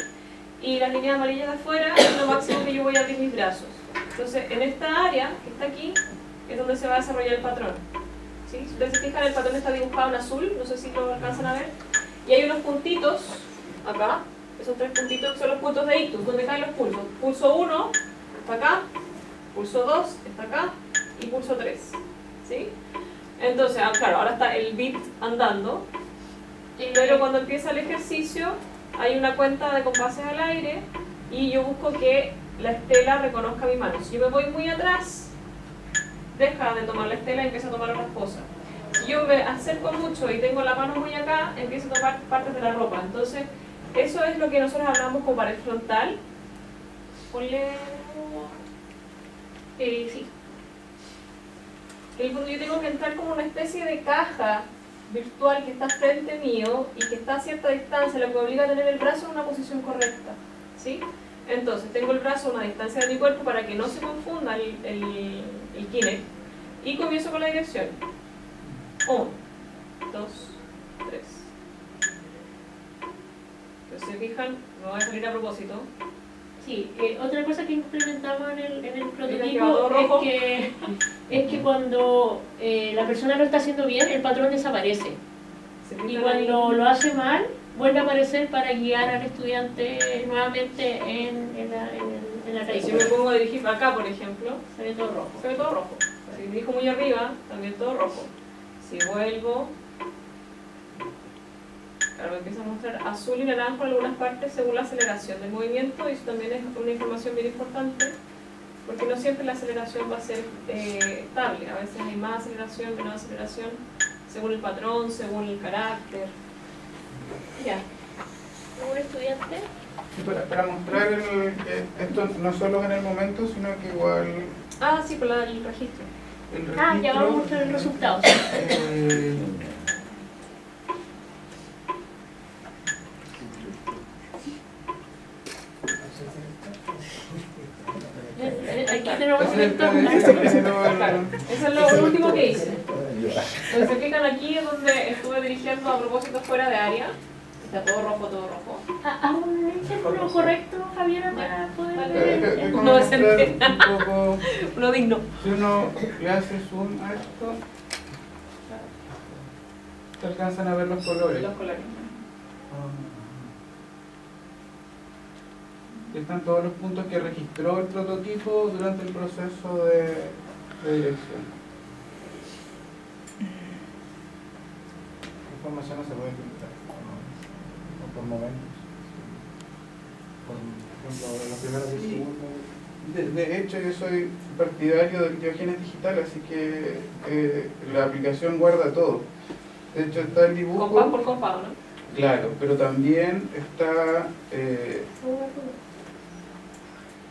Y las líneas amarillas de afuera es lo máximo que yo voy a abrir mis brazos. Entonces, en esta área, que está aquí, es donde se va a desarrollar el patrón. ¿sí? Si ustedes se fijan, el patrón está dibujado en azul, no sé si lo alcanzan a ver. Y hay unos puntitos acá, esos tres puntitos son los puntos de ictus, donde caen los pulsos. Pulso 1 está acá, pulso 2 está acá y pulso 3. ¿Sí? Entonces, ah, claro, ahora está el beat andando, eh, pero cuando empieza el ejercicio hay una cuenta de compases al aire y yo busco que la estela reconozca mi mano. Si yo me voy muy atrás, deja de tomar la estela y empieza a tomar otras cosas. Si yo me acerco mucho y tengo la mano muy acá, empiezo a tomar partes de la ropa. Entonces, eso es lo que nosotros hablamos como pared frontal. Ponle... eh, sí. Yo tengo que entrar como una especie de caja virtual que está frente mío y que está a cierta distancia, lo que me obliga a tener el brazo en una posición correcta. ¿sí? Entonces tengo el brazo a una distancia de mi cuerpo para que no se confunda el, el, el Kinect y comienzo con la dirección. 1, 2, 3. Entonces se fijan, me voy a salir a propósito. Sí, eh, otra cosa que implementamos en el, en el prototipo rojo. es que, es que cuando eh, la persona lo está haciendo bien, el patrón desaparece. ¿Se Y cuando lo hace mal, vuelve a aparecer para guiar al estudiante nuevamente en, en la, en, el- en la Si yo trayectoria. me pongo a dirigir para acá, por ejemplo, Se ve todo rojo. se ve todo rojo. Si dirijo muy arriba, también todo rojo. Si vuelvo, claro, empieza a mostrar azul y naranjo en algunas partes según la aceleración del movimiento y eso también es una información bien importante porque no siempre la aceleración va a ser eh, estable, a veces hay más aceleración, menos aceleración, según el patrón, según el carácter. Ya. ¿Un estudiante? Para, para mostrar el, eh, esto no solo en el momento, sino que igual Ah, sí, por la del registro. el registro... Ah, ya vamos a mostrar el resultado. Eh, Aquí tenemos un ese es el- lector. ese es primero el- Eso es lo último que hice. Entonces se fijan aquí es donde estuve dirigiendo a propósito fuera de área. Está todo rojo, todo rojo. Ah, Haz un ejemplo correcto, Javiera, para poder Vale. ver. Eh, eh, es No, un poco, (laughs) Uno digno. si uno le hace zoom a esto, se alcanzan a ver los colores. Los colores. Y están todos los puntos que registró el prototipo durante el proceso de, de dirección. La información no se puede filtrar, o por momentos. Por ejemplo, los primeros 10 Sí. segundos. De, de hecho, yo soy partidario del Diógenes digital, así que eh, la aplicación guarda todo. De hecho, está el dibujo. Compás por compás, ¿no? Claro, pero también está eh,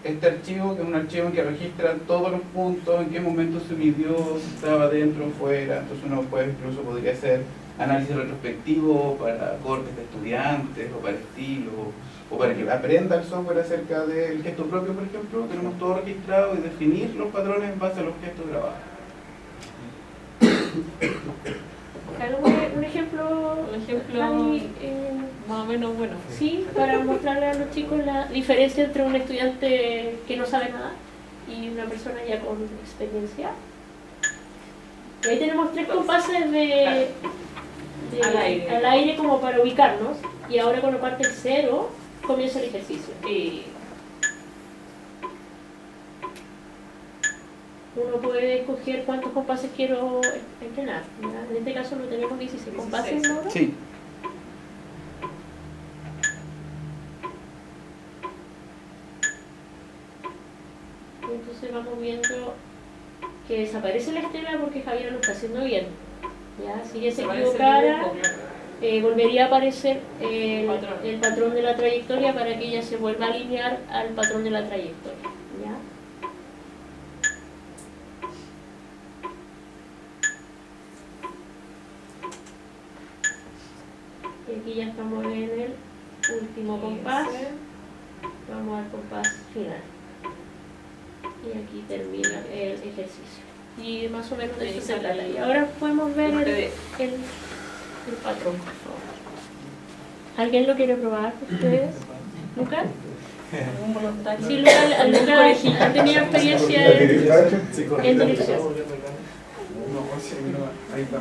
este archivo, que es un archivo en que registra todos los puntos, en qué momento se midió, si estaba dentro o fuera. Entonces uno puede, incluso podría hacer análisis retrospectivo para cortes de estudiantes o para estilo o para que aprenda el software acerca del gesto propio, por ejemplo. Tenemos todo registrado y definir los patrones en base a los gestos grabados. (coughs) Claro, un, ejemplo, Un ejemplo eh, más o menos bueno. sí, para mostrarle a los chicos la diferencia entre un estudiante que no sabe nada y una persona ya con experiencia. Y ahí tenemos tres compases de, de- Al aire. al aire como para ubicarnos. Y ahora cuando parte el cero, comienza el ejercicio. Y Uno puede escoger cuántos compases quiero entrenar. En este caso no tenemos 16 compases, 16. ¿no? Sí. Y Entonces vamos viendo que desaparece la estela porque Javier lo está haciendo bien. ¿ya? Si ella se equivocara, eh, volvería a aparecer el, Patrón. el patrón de la trayectoria para que ella se vuelva a alinear al patrón de la trayectoria. ¿ya? Y aquí ya estamos en el último compás. Vamos al compás final. Y aquí termina el ejercicio. Y más o menos de eso se trata. Y ahora podemos ver el, el, el patrón, por favor. ¿Alguien lo quiere probar? ¿Ustedes? ¿Lucas? ¿Algún voluntario? Sí, Lucas, Lucas ha tenido experiencia en, en dirección. Ahí está.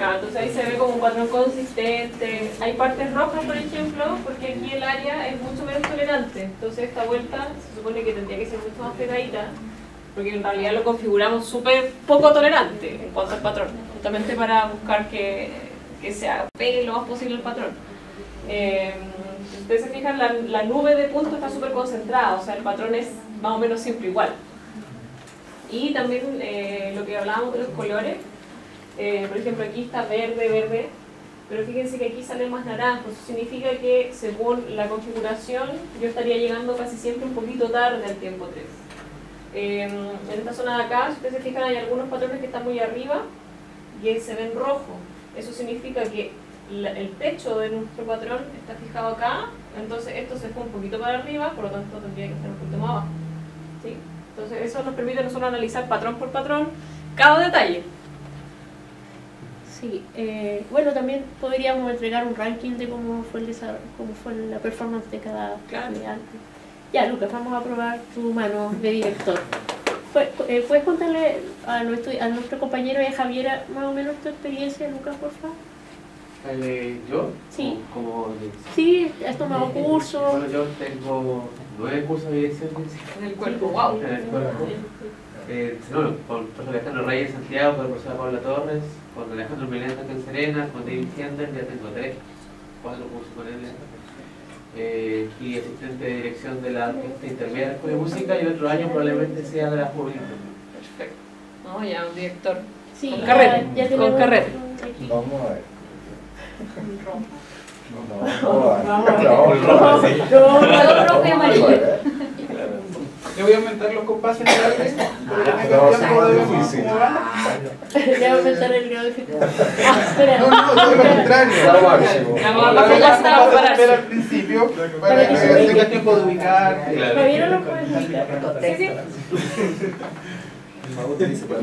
Entonces, ahí se ve como un patrón consistente. Hay partes rojas, por ejemplo, porque aquí el área es mucho menos tolerante. Entonces esta vuelta se supone que tendría que ser mucho más pegadita, porque en realidad lo configuramos súper poco tolerante en cuanto al patrón, justamente para buscar que, que se apegue lo más posible al patrón. Eh, si ustedes se fijan, la, la nube de puntos está súper concentrada, o sea, el patrón es más o menos siempre igual. Y también eh, lo que hablábamos de los colores, eh, por ejemplo, aquí está verde, verde, pero fíjense que aquí sale más naranjo. Eso significa que según la configuración yo estaría llegando casi siempre un poquito tarde al tiempo 3. Eh, en esta zona de acá, si ustedes se fijan, hay algunos patrones que están muy arriba y se ven rojo. Eso significa que la- el techo de nuestro patrón está fijado acá, entonces esto se fue un poquito para arriba, por lo tanto tendría que estar un poquito más abajo. ¿sí? Entonces eso nos permite a nosotros analizar patrón por patrón cada detalle. Sí, eh, bueno, también podríamos entregar un ranking de cómo fue, el desarrollo, cómo fue la performance de cada Claro. estudiante. Ya, Lucas, vamos a probar tu mano de director. Eh, ¿Puedes contarle a nuestro, a nuestro compañero y a Javiera más o menos tu experiencia, Lucas, por favor? Eh, ¿Yo? Sí. Sí, has tomado cursos. Bueno, yo tengo nueve cursos de dirección En el cuerpo, wow. en el cuerpo. Eh, no, con José Alejandro Reyes en Santiago, con la profesora Paula Torres, con Alejandro Milena en Serena, con David Hender, ya tengo tres, cuatro cursos con él. Eh, y asistente de dirección de la Orquesta Intermedia de la Escuela de Música y otro año probablemente sea de la juvenil. Perfecto. No, ya, un director. Sí, Con ya- carrete, ya con tenemos carrete. Vamos a ver. No, no, no, no, no, sí. No, rojo y amarillo. Yo voy a aumentar los compases es difícil. Ya voy a pensar el grado de dificultad. Ah, espera. No, no, todo lo contrario. Vamos a la comparación. al principio Para que tenga tiempo de ubicar. Claro. Javier no lo puede explicar. Sí. El mago te dice para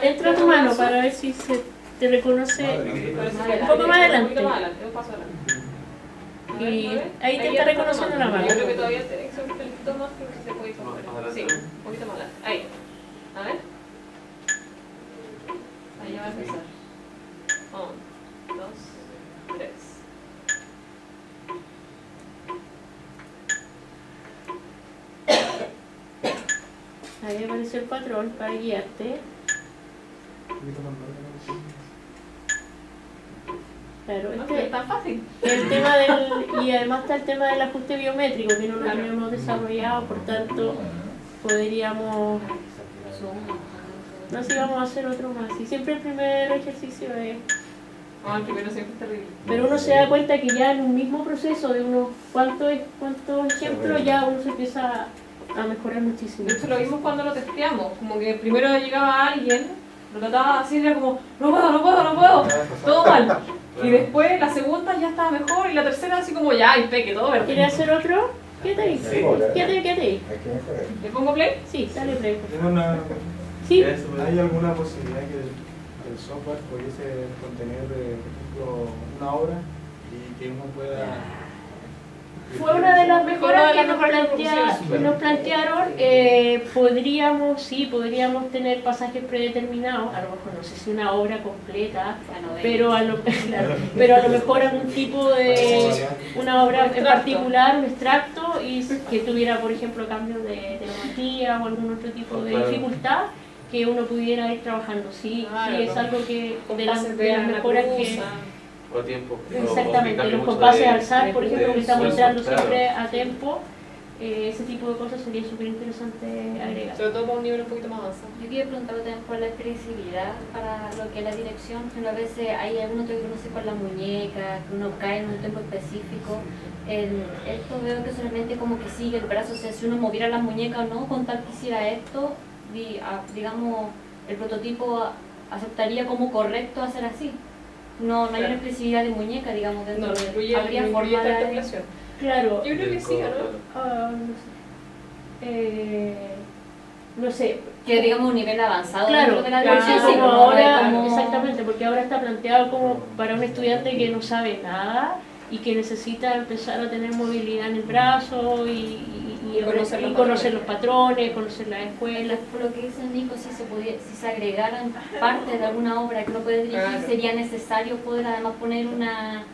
Entra tu mano para ver si se te reconoce. Un poco más adelante. Un poquito más adelante, un paso adelante. A ver, Y ahí te está reconociendo la mano. Yo creo que todavía ser un pelito más, pero que se puede ir Más. Sí, un poquito más adelante. Ahí. A ver. Ahí ya va a empezar. Un, dos, tres. Ahí aparece el patrón para guiarte. Claro, No, este es tan fácil. el tema del. Y además está el tema del ajuste biométrico que no lo Claro. tenemos desarrollado, por tanto, podríamos. No sé si vamos a hacer otro más. Y siempre el primer ejercicio es. No, el primero siempre es terrible. Pero uno se da cuenta que ya en un mismo proceso de unos cuantos, cuantos ejemplos ya uno se empieza a mejorar muchísimo. De hecho, lo vimos cuando lo testeamos. Como que primero llegaba alguien, lo trataba así, era como, no puedo, no puedo, no puedo. Todo mal. Y después la segunda ya estaba mejor y la tercera así como ya, impeque, todo verde. ¿Quieres hacer otro? Quédate ahí. Sí. Quédate, quédate ahí. ¿Le pongo play? Sí, dale play. Una, Sí. ¿Hay alguna posibilidad que el, software pudiese contener, por ejemplo, una obra y que uno pueda... fue una de las mejoras que nos, plantea- propusieron. que nos plantearon. Eh, podríamos, sí, podríamos tener pasajes predeterminados, a lo mejor no sé si una obra completa, pero a lo, (laughs) claro, pero a lo mejor algún tipo de una obra en particular, un extracto, y que tuviera, por ejemplo, cambios de tecnología o algún otro tipo de dificultad que uno pudiera ir trabajando. Sí, Claro, sí es algo que de las, de las mejoras que O tiempo. o- o que Exactamente, los compases de- al SAT, por ejemplo, que estamos entrando claro. siempre a tiempo, eh, ese tipo de cosas sería súper interesante agregar. Sobre todo para un nivel un poquito más avanzado. Yo quiero preguntar también por la flexibilidad para lo que es la dirección. que A veces hay algunos que uno se con la muñeca, que uno cae en un tiempo específico. En esto veo que solamente como que sigue el brazo, o sea, si uno moviera la muñeca o no, con tal que hiciera esto, di- a- digamos, el prototipo aceptaría como correcto hacer así. No, no hay una flexibilidad de muñeca, digamos, No, dentro no de incluye, habría no forma de... articulación. Claro, Yo creo que sí, ¿o no? ah, no sé. Eh, no sé, Que digamos un nivel avanzado Claro, dentro de la claro, como sí, como ahora, como- exactamente, porque ahora está planteado como para un estudiante que no sabe nada y que necesita empezar a tener movilidad en el brazo y, y- y- conocer los y conocer patrones. los patrones, conocer las escuelas. Por lo que dice Nico, si se, pudiera, si se agregaran parte de alguna obra que uno puede dirigir, Claro. sería necesario poder además poner una,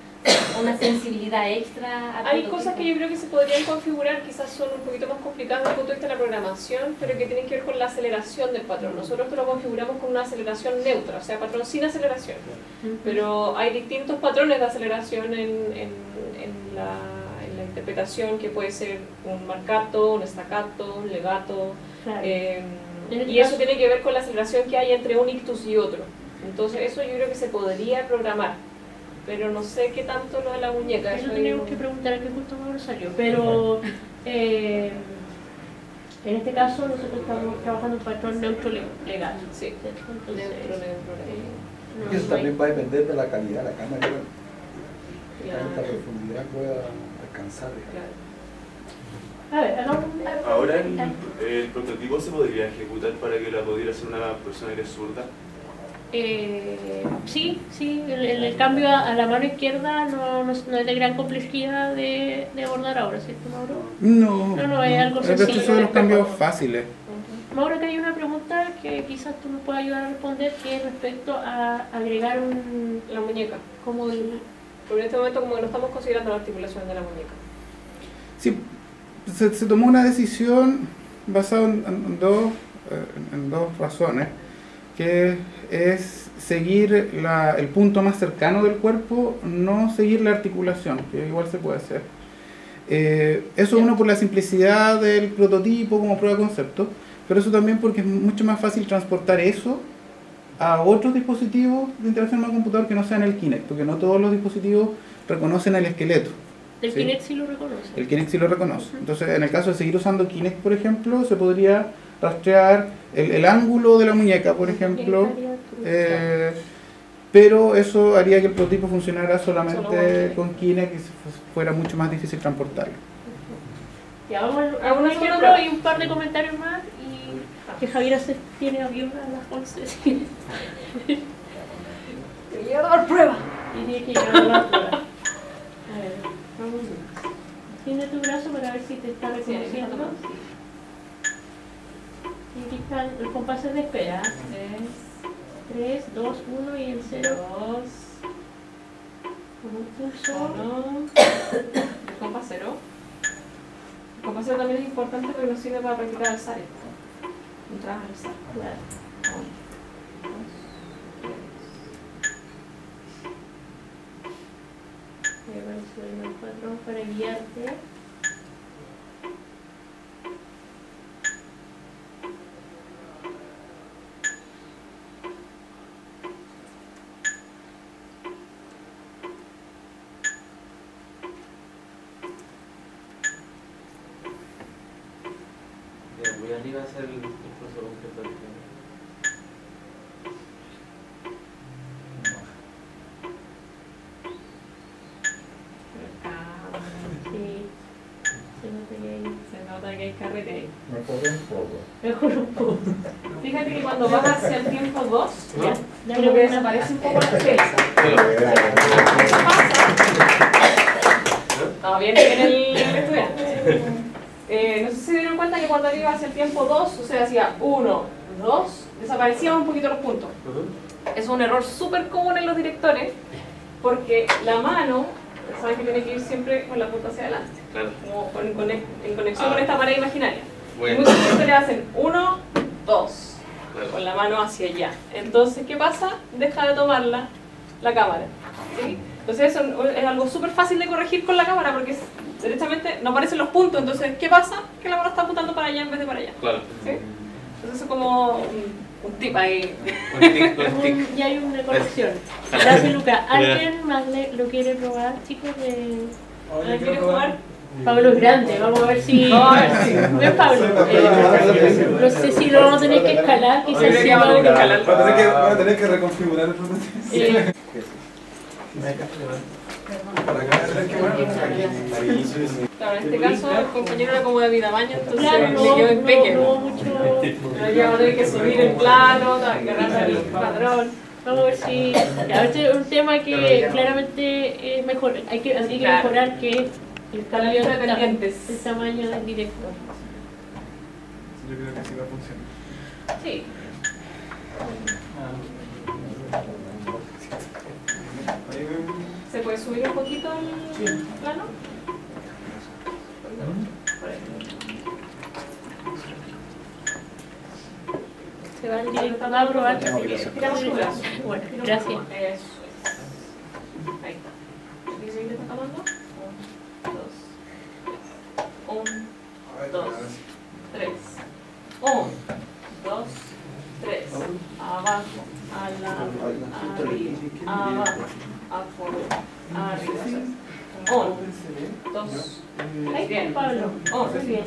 una sensibilidad extra. al Hay cosas que yo creo que se podrían configurar, quizás son un poquito más complicadas desde el punto de vista de la programación, pero que tienen que ver con la aceleración del patrón. Nosotros esto lo configuramos con una aceleración neutra, o sea, patrón sin aceleración. Pero hay distintos patrones de aceleración en, en, en la interpretación, que puede ser un marcato, un staccato, un legato. Claro. eh, y eso tiene que ver con la aceleración que hay entre un ictus y otro. Entonces, eso yo creo que se podría programar. Pero no sé qué tanto lo de la muñeca. Eso eso tenemos yo- que preguntar a qué justo Mauro salió. Pero eh, en este caso nosotros estamos trabajando un patrón neutro le- legal. Sí. Entonces, Neutro, neutro, eh, no- Eso también va a depender de la calidad de la cámara, que Claro. tanta profundidad pueda alcanzar. A ver, Ahora el, el prototipo se podría ejecutar para que la pudiera hacer una persona que es zurda. Eh, sí, sí, el, cambio a, a la mano izquierda no, no es no es de gran complejidad de, de abordar ahora, ¿cierto, Mauro? No, No, no, es algo Estos sencillo. son los cambios fáciles. Mauro, que hay una pregunta que quizás tú nos puedas ayudar a responder, que es respecto a agregar un, La muñeca. como el, Porque en este momento como que no estamos considerando la articulación de la muñeca. Sí, se, se tomó una decisión basada en, en dos, eh, en dos razones, que es seguir la- el punto más cercano del cuerpo, no seguir la articulación, que igual se puede hacer. Eh, eso uno por la simplicidad del prototipo como prueba de concepto, pero eso también porque es mucho más fácil transportar eso a otros dispositivos de interacción con el computador que no sean el Kinect, porque no todos los dispositivos reconocen el esqueleto. El Sí. Kinect sí lo reconoce. El Kinect sí lo reconoce. Entonces, en el caso de seguir usando Kinect, por ejemplo, se podría rastrear el, el ángulo de la muñeca, por ejemplo, eh, pero eso haría que el prototipo funcionara solamente Solo con Kinect y fuera mucho más difícil transportarlo. Ya vamos a Algunos un ejemplo y un par de comentarios más y que Javier se tiene avión a las 11. sí. Te voy a dar prueba. Tiene que llegar a la prueba. (laughs) A ver, vamos. Tiene tu brazo para ver si te está reconociendo. Y aquí están los compases de espera. 3, 2, 1 y el 0. Dos, Con un pulso. uno, (coughs) el compás cero. El compás cero también es importante porque nos sirve para practicar el SARE. Entrar al SARE. Claro. Uno, dos, Ahí apareció el patrón para guiarte. Es el un poco. Mejor un poco. Fíjate que cuando vas hacia el tiempo 2, Ya. como que desaparece un poco la fecha. Eso pasa. No, bien, bien el, el estudiante. Eh, no sé si se dieron cuenta que cuando iba hacia el tiempo 2, o sea, hacía 1, 2, desaparecían un poquito los puntos. Es un error súper común en los directores, porque la mano, saben que tiene que ir siempre con la punta hacia adelante, Claro. como con- con- en conexión Ah. con esta pared imaginaria. Y Bueno. muchos directores hacen 1, 2, Claro. con la mano hacia allá. Entonces, ¿qué pasa? Deja de tomarla la cámara. ¿sí? Entonces, eso es algo súper fácil de corregir con la cámara porque es- derechamente no aparecen los puntos. Entonces, ¿qué pasa? Que la mano está apuntando para allá en vez de para allá. Claro. ¿sí? Entonces, es como un, un tip ahí. Un tic, un tic. Ya hay una conexión. (laughs) Gracias, Luca. ¿Alguien más le- lo quiere probar, chicos? De... ¿Alguien quiere jugar? Pablo es grande, vamos a ver si. Vamos a ver si- ¿Ves, Pablo? Eh, no sé si lo vamos a tener que escalar, quizás sí vamos a tener que escalar. Van a tener que, a reconfigurar el prototipo. A bueno, Claro, en este caso, el compañero era como de Vidamaña, entonces Claro, le no, quedó en no, peque. no mucho. Pero ya va a tener que subir el plano, agarrar el padrón. Vamos a ver si. ya, este es un tema que claramente es mejor. Hay que, habría que Claro. mejorar que el La cambio lista de de ta- pendientes. el tamaño del director. Yo creo que así va a funcionar. Sí. ¿Se puede subir un poquito el plano? Por ahí. Se va el director va a probar. Tiramos su brazo. Bueno, gracias. Eso es. Ahí está. ¿Dice que está tomando? Un, dos, tres. Un, dos, tres. Un, dos, tres. Abajo, al lado, arriba, abajo, afuera, arriba. Un, dos, Ahí bien. (laughs) está Pablo. Un, Muy bien.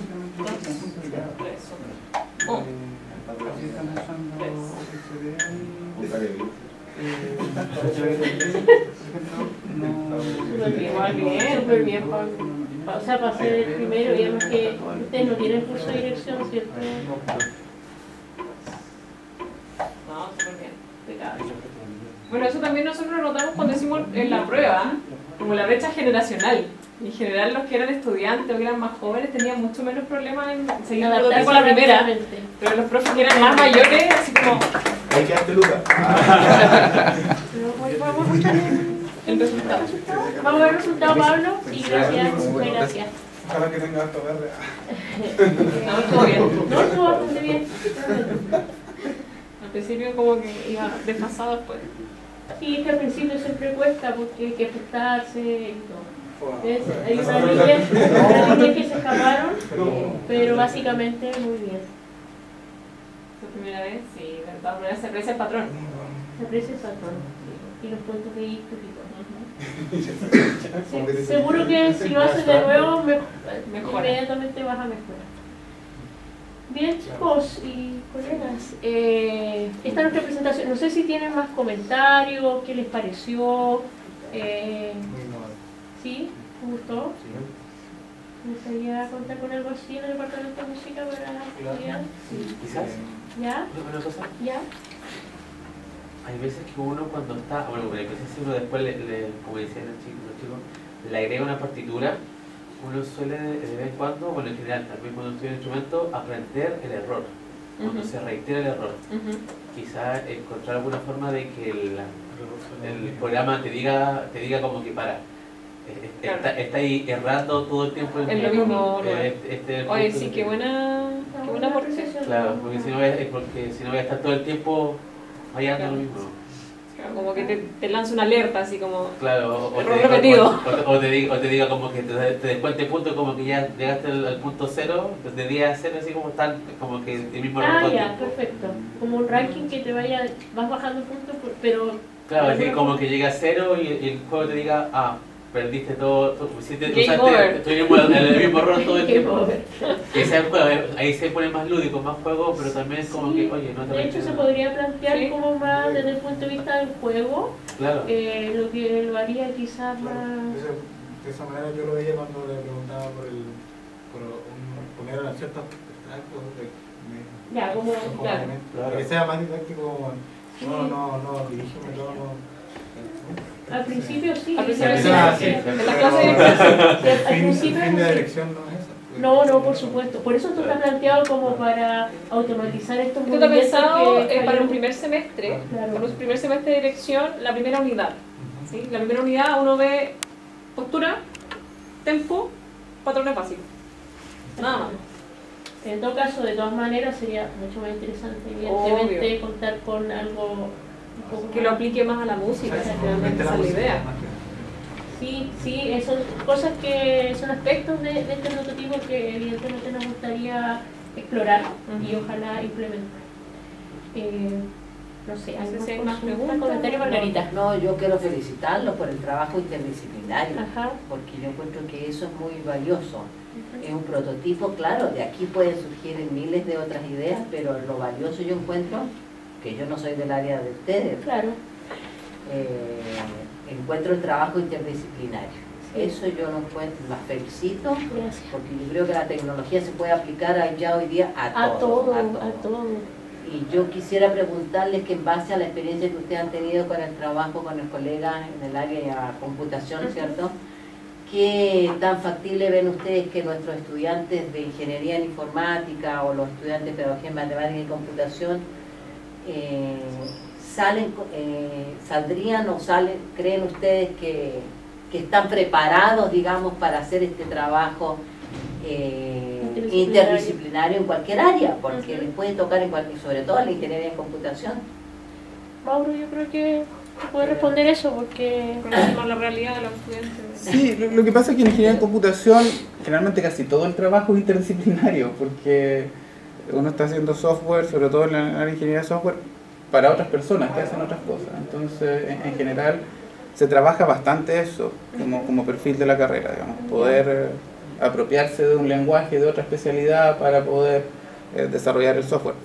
Súper Pablo. O sea, para ser el primero, y además que ustedes no tienen curso de dirección, ¿cierto? No, súper bien. Bueno, eso también nosotros lo notamos cuando hicimos en la prueba, como la brecha generacional. En general, los que eran estudiantes o que eran más jóvenes tenían mucho menos problemas en seguir el Adaptarse prototipo a la primera. Pero los profes que eran más mayores, así como, Ahí quedaste, Luca. (laughs) Pero, el- resultado. Vamos a ver el resultado, Pablo, y gracias, muchas gracias. Ojalá que tenga esto verde. (laughs) No, estuvo bien. No, estuvo bastante bien. Al principio como que iba desfasado después. Sí, es que al principio siempre cuesta porque hay que ajustarse y todo. Hay una línea, no. una línea que se escaparon, Pero- básicamente muy bien. La primera vez, sí, maneras se aprecia el patrón. Se aprecia el patrón y los puntos de ictus y todo. Sí, seguro que si lo haces de nuevo, me- Mejora. inmediatamente vas a mejorar. Bien, chicos y colegas, eh, esta es nuestra presentación. No sé si tienen más comentarios, qué les pareció. Eh. ¿Sí? ¿Te gustó? ¿Me gustaría contar con algo así en el departamento de música para estudiar? Quizás, ¿Ya? ¿Ya? Hay veces que uno cuando está, bueno, hay veces que uno después, le, le- como decían los chicos, los chicos, le agrega una partitura, uno suele de vez en cuando, bueno, en general, también cuando estudia un instrumento, aprender el error, cuando se reitera el error. Quizás encontrar alguna forma de que el, el programa te diga, te diga como que para. eh, eh, Está, está ahí errando todo el tiempo en Es lo mismo, ¿no? eh, este- este es el Oye, sí, qué buena, qué buena aporte. Claro, porque si no voy a, es porque si no voy a estar todo el tiempo fallando Claro. lo mismo. Como que te, te lanza una alerta, así como... Claro, o, Error te, repetido. o, o- o te diga, o te diga como que te, te descuente punto como que ya llegaste al, al punto cero, de 10 a 0, así como tal, como que el mismo Ah, ya, tiempo. perfecto. Como un ranking que te vaya, vas bajando puntos, pero Claro, así como que llega a cero y, y el juego te diga, ah, perdiste todo, todo hiciste, Game usaste tu mismo- el, mismo error todo el (laughs) tiempo. over. Que sea el juego, ahí se pone más lúdico, más juego, pero también es como Sí, que, oye, no te De hecho, se metes- podría plantear Sí. como más desde el punto de vista del juego, Claro. eh, lo que lo haría quizás Claro, más... de esa- manera yo lo veía cuando le preguntaba por el por un- poner a ciertos extractos de, de- Ya, como, Claro. que sea más didáctico no no no dirígeme todo no Al principio sí. Al principio sí, sí, Ah. En la clase de dirección. (laughs) Al principio fin de sí. dirección no es No, no, por supuesto. Por eso esto está planteado como para automatizar estos Esto está pensado eh, para un primer semestre, Claro. para un primer semestre de dirección, la primera unidad. ¿sí? La primera unidad uno ve postura, tempo, patrones básicos. Nada más. En todo caso, de todas maneras, sería mucho más interesante, evidentemente, Obvio. contar con algo Que lo más- aplique más a la música, si realmente esa es la idea. más Sí, sí, son cosas que son aspectos de, de este prototipo que evidentemente nos gustaría explorar y ojalá implementar. Eh, no sé, No sé ¿algo si hay más más comentario, Margarita? No, yo quiero felicitarlos por el trabajo interdisciplinario, Ajá. porque yo encuentro que eso es muy valioso. Es un prototipo, claro, de aquí pueden surgir miles de otras ideas, pero lo valioso yo encuentro, que yo no soy del área de ustedes, Claro. eh, encuentro el trabajo interdisciplinario. Sí. Eso yo no encuentro, las felicito, Gracias. porque yo creo que la tecnología se puede aplicar ya hoy día a, A todo, a a todo. todo. Y yo quisiera preguntarles que en base a la experiencia que ustedes han tenido con el trabajo con el colega en el área de computación. ¿cierto? ¿Qué tan factible ven ustedes que nuestros estudiantes de ingeniería en informática o los estudiantes de pedagogía en matemática y computación eh, salen, eh, saldrían o salen, creen ustedes que, que están preparados, digamos, para hacer este trabajo eh, Interdisciplinario. interdisciplinario en cualquier área? Porque les puede tocar en cualquier, sobre todo en la ingeniería en computación. Mauro, yo creo que que puede responder eso porque... Conocemos la realidad de los estudiantes. Sí, lo, lo que pasa es que en ingeniería en computación generalmente casi todo el trabajo es interdisciplinario porque uno está haciendo software, sobre todo en la, en la ingeniería de software, para otras personas que hacen otras cosas. Entonces, en, en general, se trabaja bastante eso como, como perfil de la carrera, digamos, poder eh, apropiarse de un lenguaje de otra especialidad para poder eh, desarrollar el software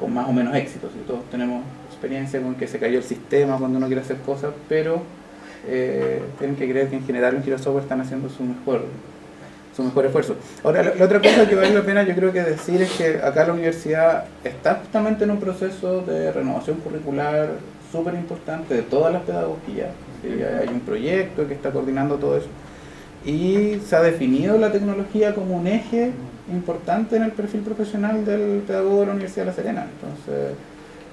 con más o menos éxito. Si todos tenemos experiencia con que se cayó el sistema cuando uno quiere hacer cosas, pero eh, tienen que creer que en general los software están haciendo su mejor su mejor esfuerzo. Ahora, la, la otra cosa que vale la pena yo creo que decir es que acá la universidad está justamente en un proceso de renovación curricular súper importante de todas las pedagogías. ¿sí? Hay un proyecto que está coordinando todo eso. Y se ha definido la tecnología como un eje importante en el perfil profesional del pedagogo de la Universidad de La Serena. Entonces,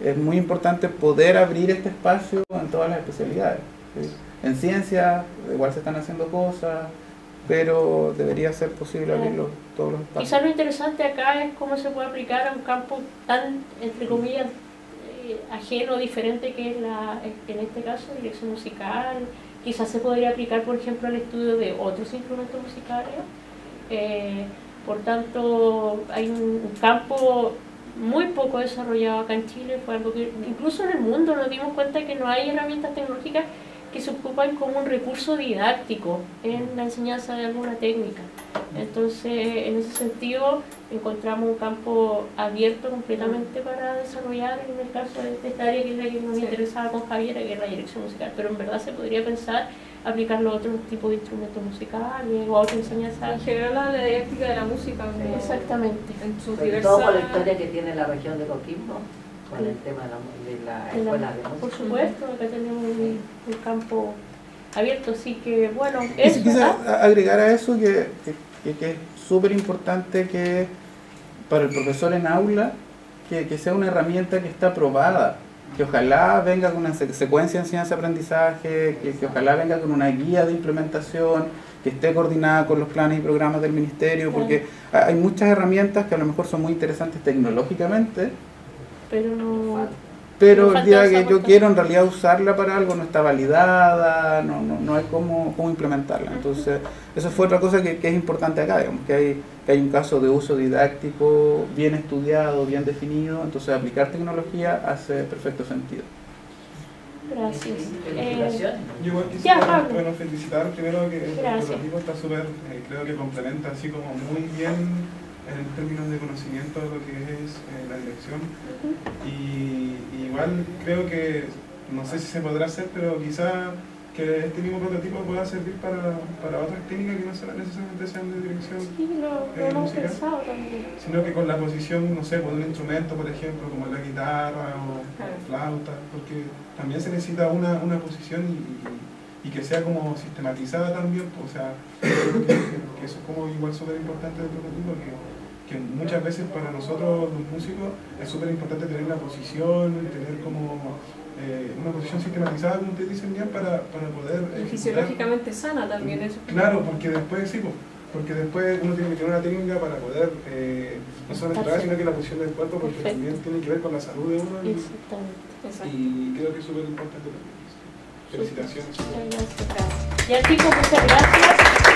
es muy importante poder abrir este espacio en todas las especialidades. ¿sí? En ciencia igual se están haciendo cosas, pero debería ser posible abrirlo todos los espacios. Quizás lo interesante acá es cómo se puede aplicar a un campo tan, entre comillas, eh, ajeno, diferente que es la, en este caso, dirección musical. Quizás se podría aplicar, por ejemplo, al estudio de otros instrumentos musicales. Eh, por tanto, hay un, un campo muy poco desarrollado acá en Chile, fue algo que incluso en el mundo nos dimos cuenta que no hay herramientas tecnológicas que se ocupan como un recurso didáctico en la enseñanza de alguna técnica. Entonces, en ese sentido, encontramos un campo abierto completamente para desarrollar, en el caso de esta área que es la que nos Sí. interesaba con Javiera, que es la dirección musical. Pero en verdad se podría pensar aplicarlo a otros tipos de instrumentos musicales o a otra enseñanza. En general a la didáctica de la música como Exactamente. en sus diversas... todo con la historia que tiene la región de Coquimbo, con el tema de la, de la escuela de por música. supuesto, acá tenemos un, un campo abierto, así que bueno, ¿ah? a- agregar a eso que, que, que- es súper importante que para el profesor en aula que, que sea una herramienta que está probada, que ojalá venga con una se- secuencia de enseñanza-aprendizaje, que, que ojalá venga con una guía de implementación, que esté coordinada con los planes y programas del ministerio, porque ha- hay muchas herramientas que a lo mejor son muy interesantes tecnológicamente, pero no. pero el día que yo quiero en realidad usarla para algo no está validada, no, no, no hay cómo, cómo implementarla. Entonces, eso fue otra cosa que, que es importante acá, digamos, que hay, que hay un caso de uso didáctico bien estudiado, bien definido, entonces aplicar tecnología hace perfecto sentido. Gracias. Eh, Felicitaciones. Yo igual quisiera bueno, felicitar primero que el está súper, eh, creo que complementa así como muy bien en términos de conocimiento lo que es eh, la dirección. Y, y igual creo que, no sé si se podrá hacer, pero quizá que este mismo prototipo pueda servir para, para otras técnicas que no necesariamente sean de dirección, sí, lo, lo Eh, también. sino que con la posición, no sé, con un instrumento, por ejemplo, como la guitarra o, Claro. flauta, porque también se necesita una, una posición y, y- y que sea como sistematizada también, o sea, creo que, que eso es como igual súper importante del prototipo, que, que muchas veces para nosotros los músicos es súper importante tener una posición, tener como eh, una posición sistematizada, como ustedes dicen ya, para, para poder... Y fisiológicamente sana también eso. Claro, porque después sí, po, porque después uno tiene que tener una técnica para poder eh, no solamente tocar, sino que la posición del cuerpo, porque Perfecto. también tiene que ver con la salud de uno y, Exactamente. Exacto. y creo que es súper importante también. Felicitaciones. Muchas gracias. Ya chicos, muchas gracias.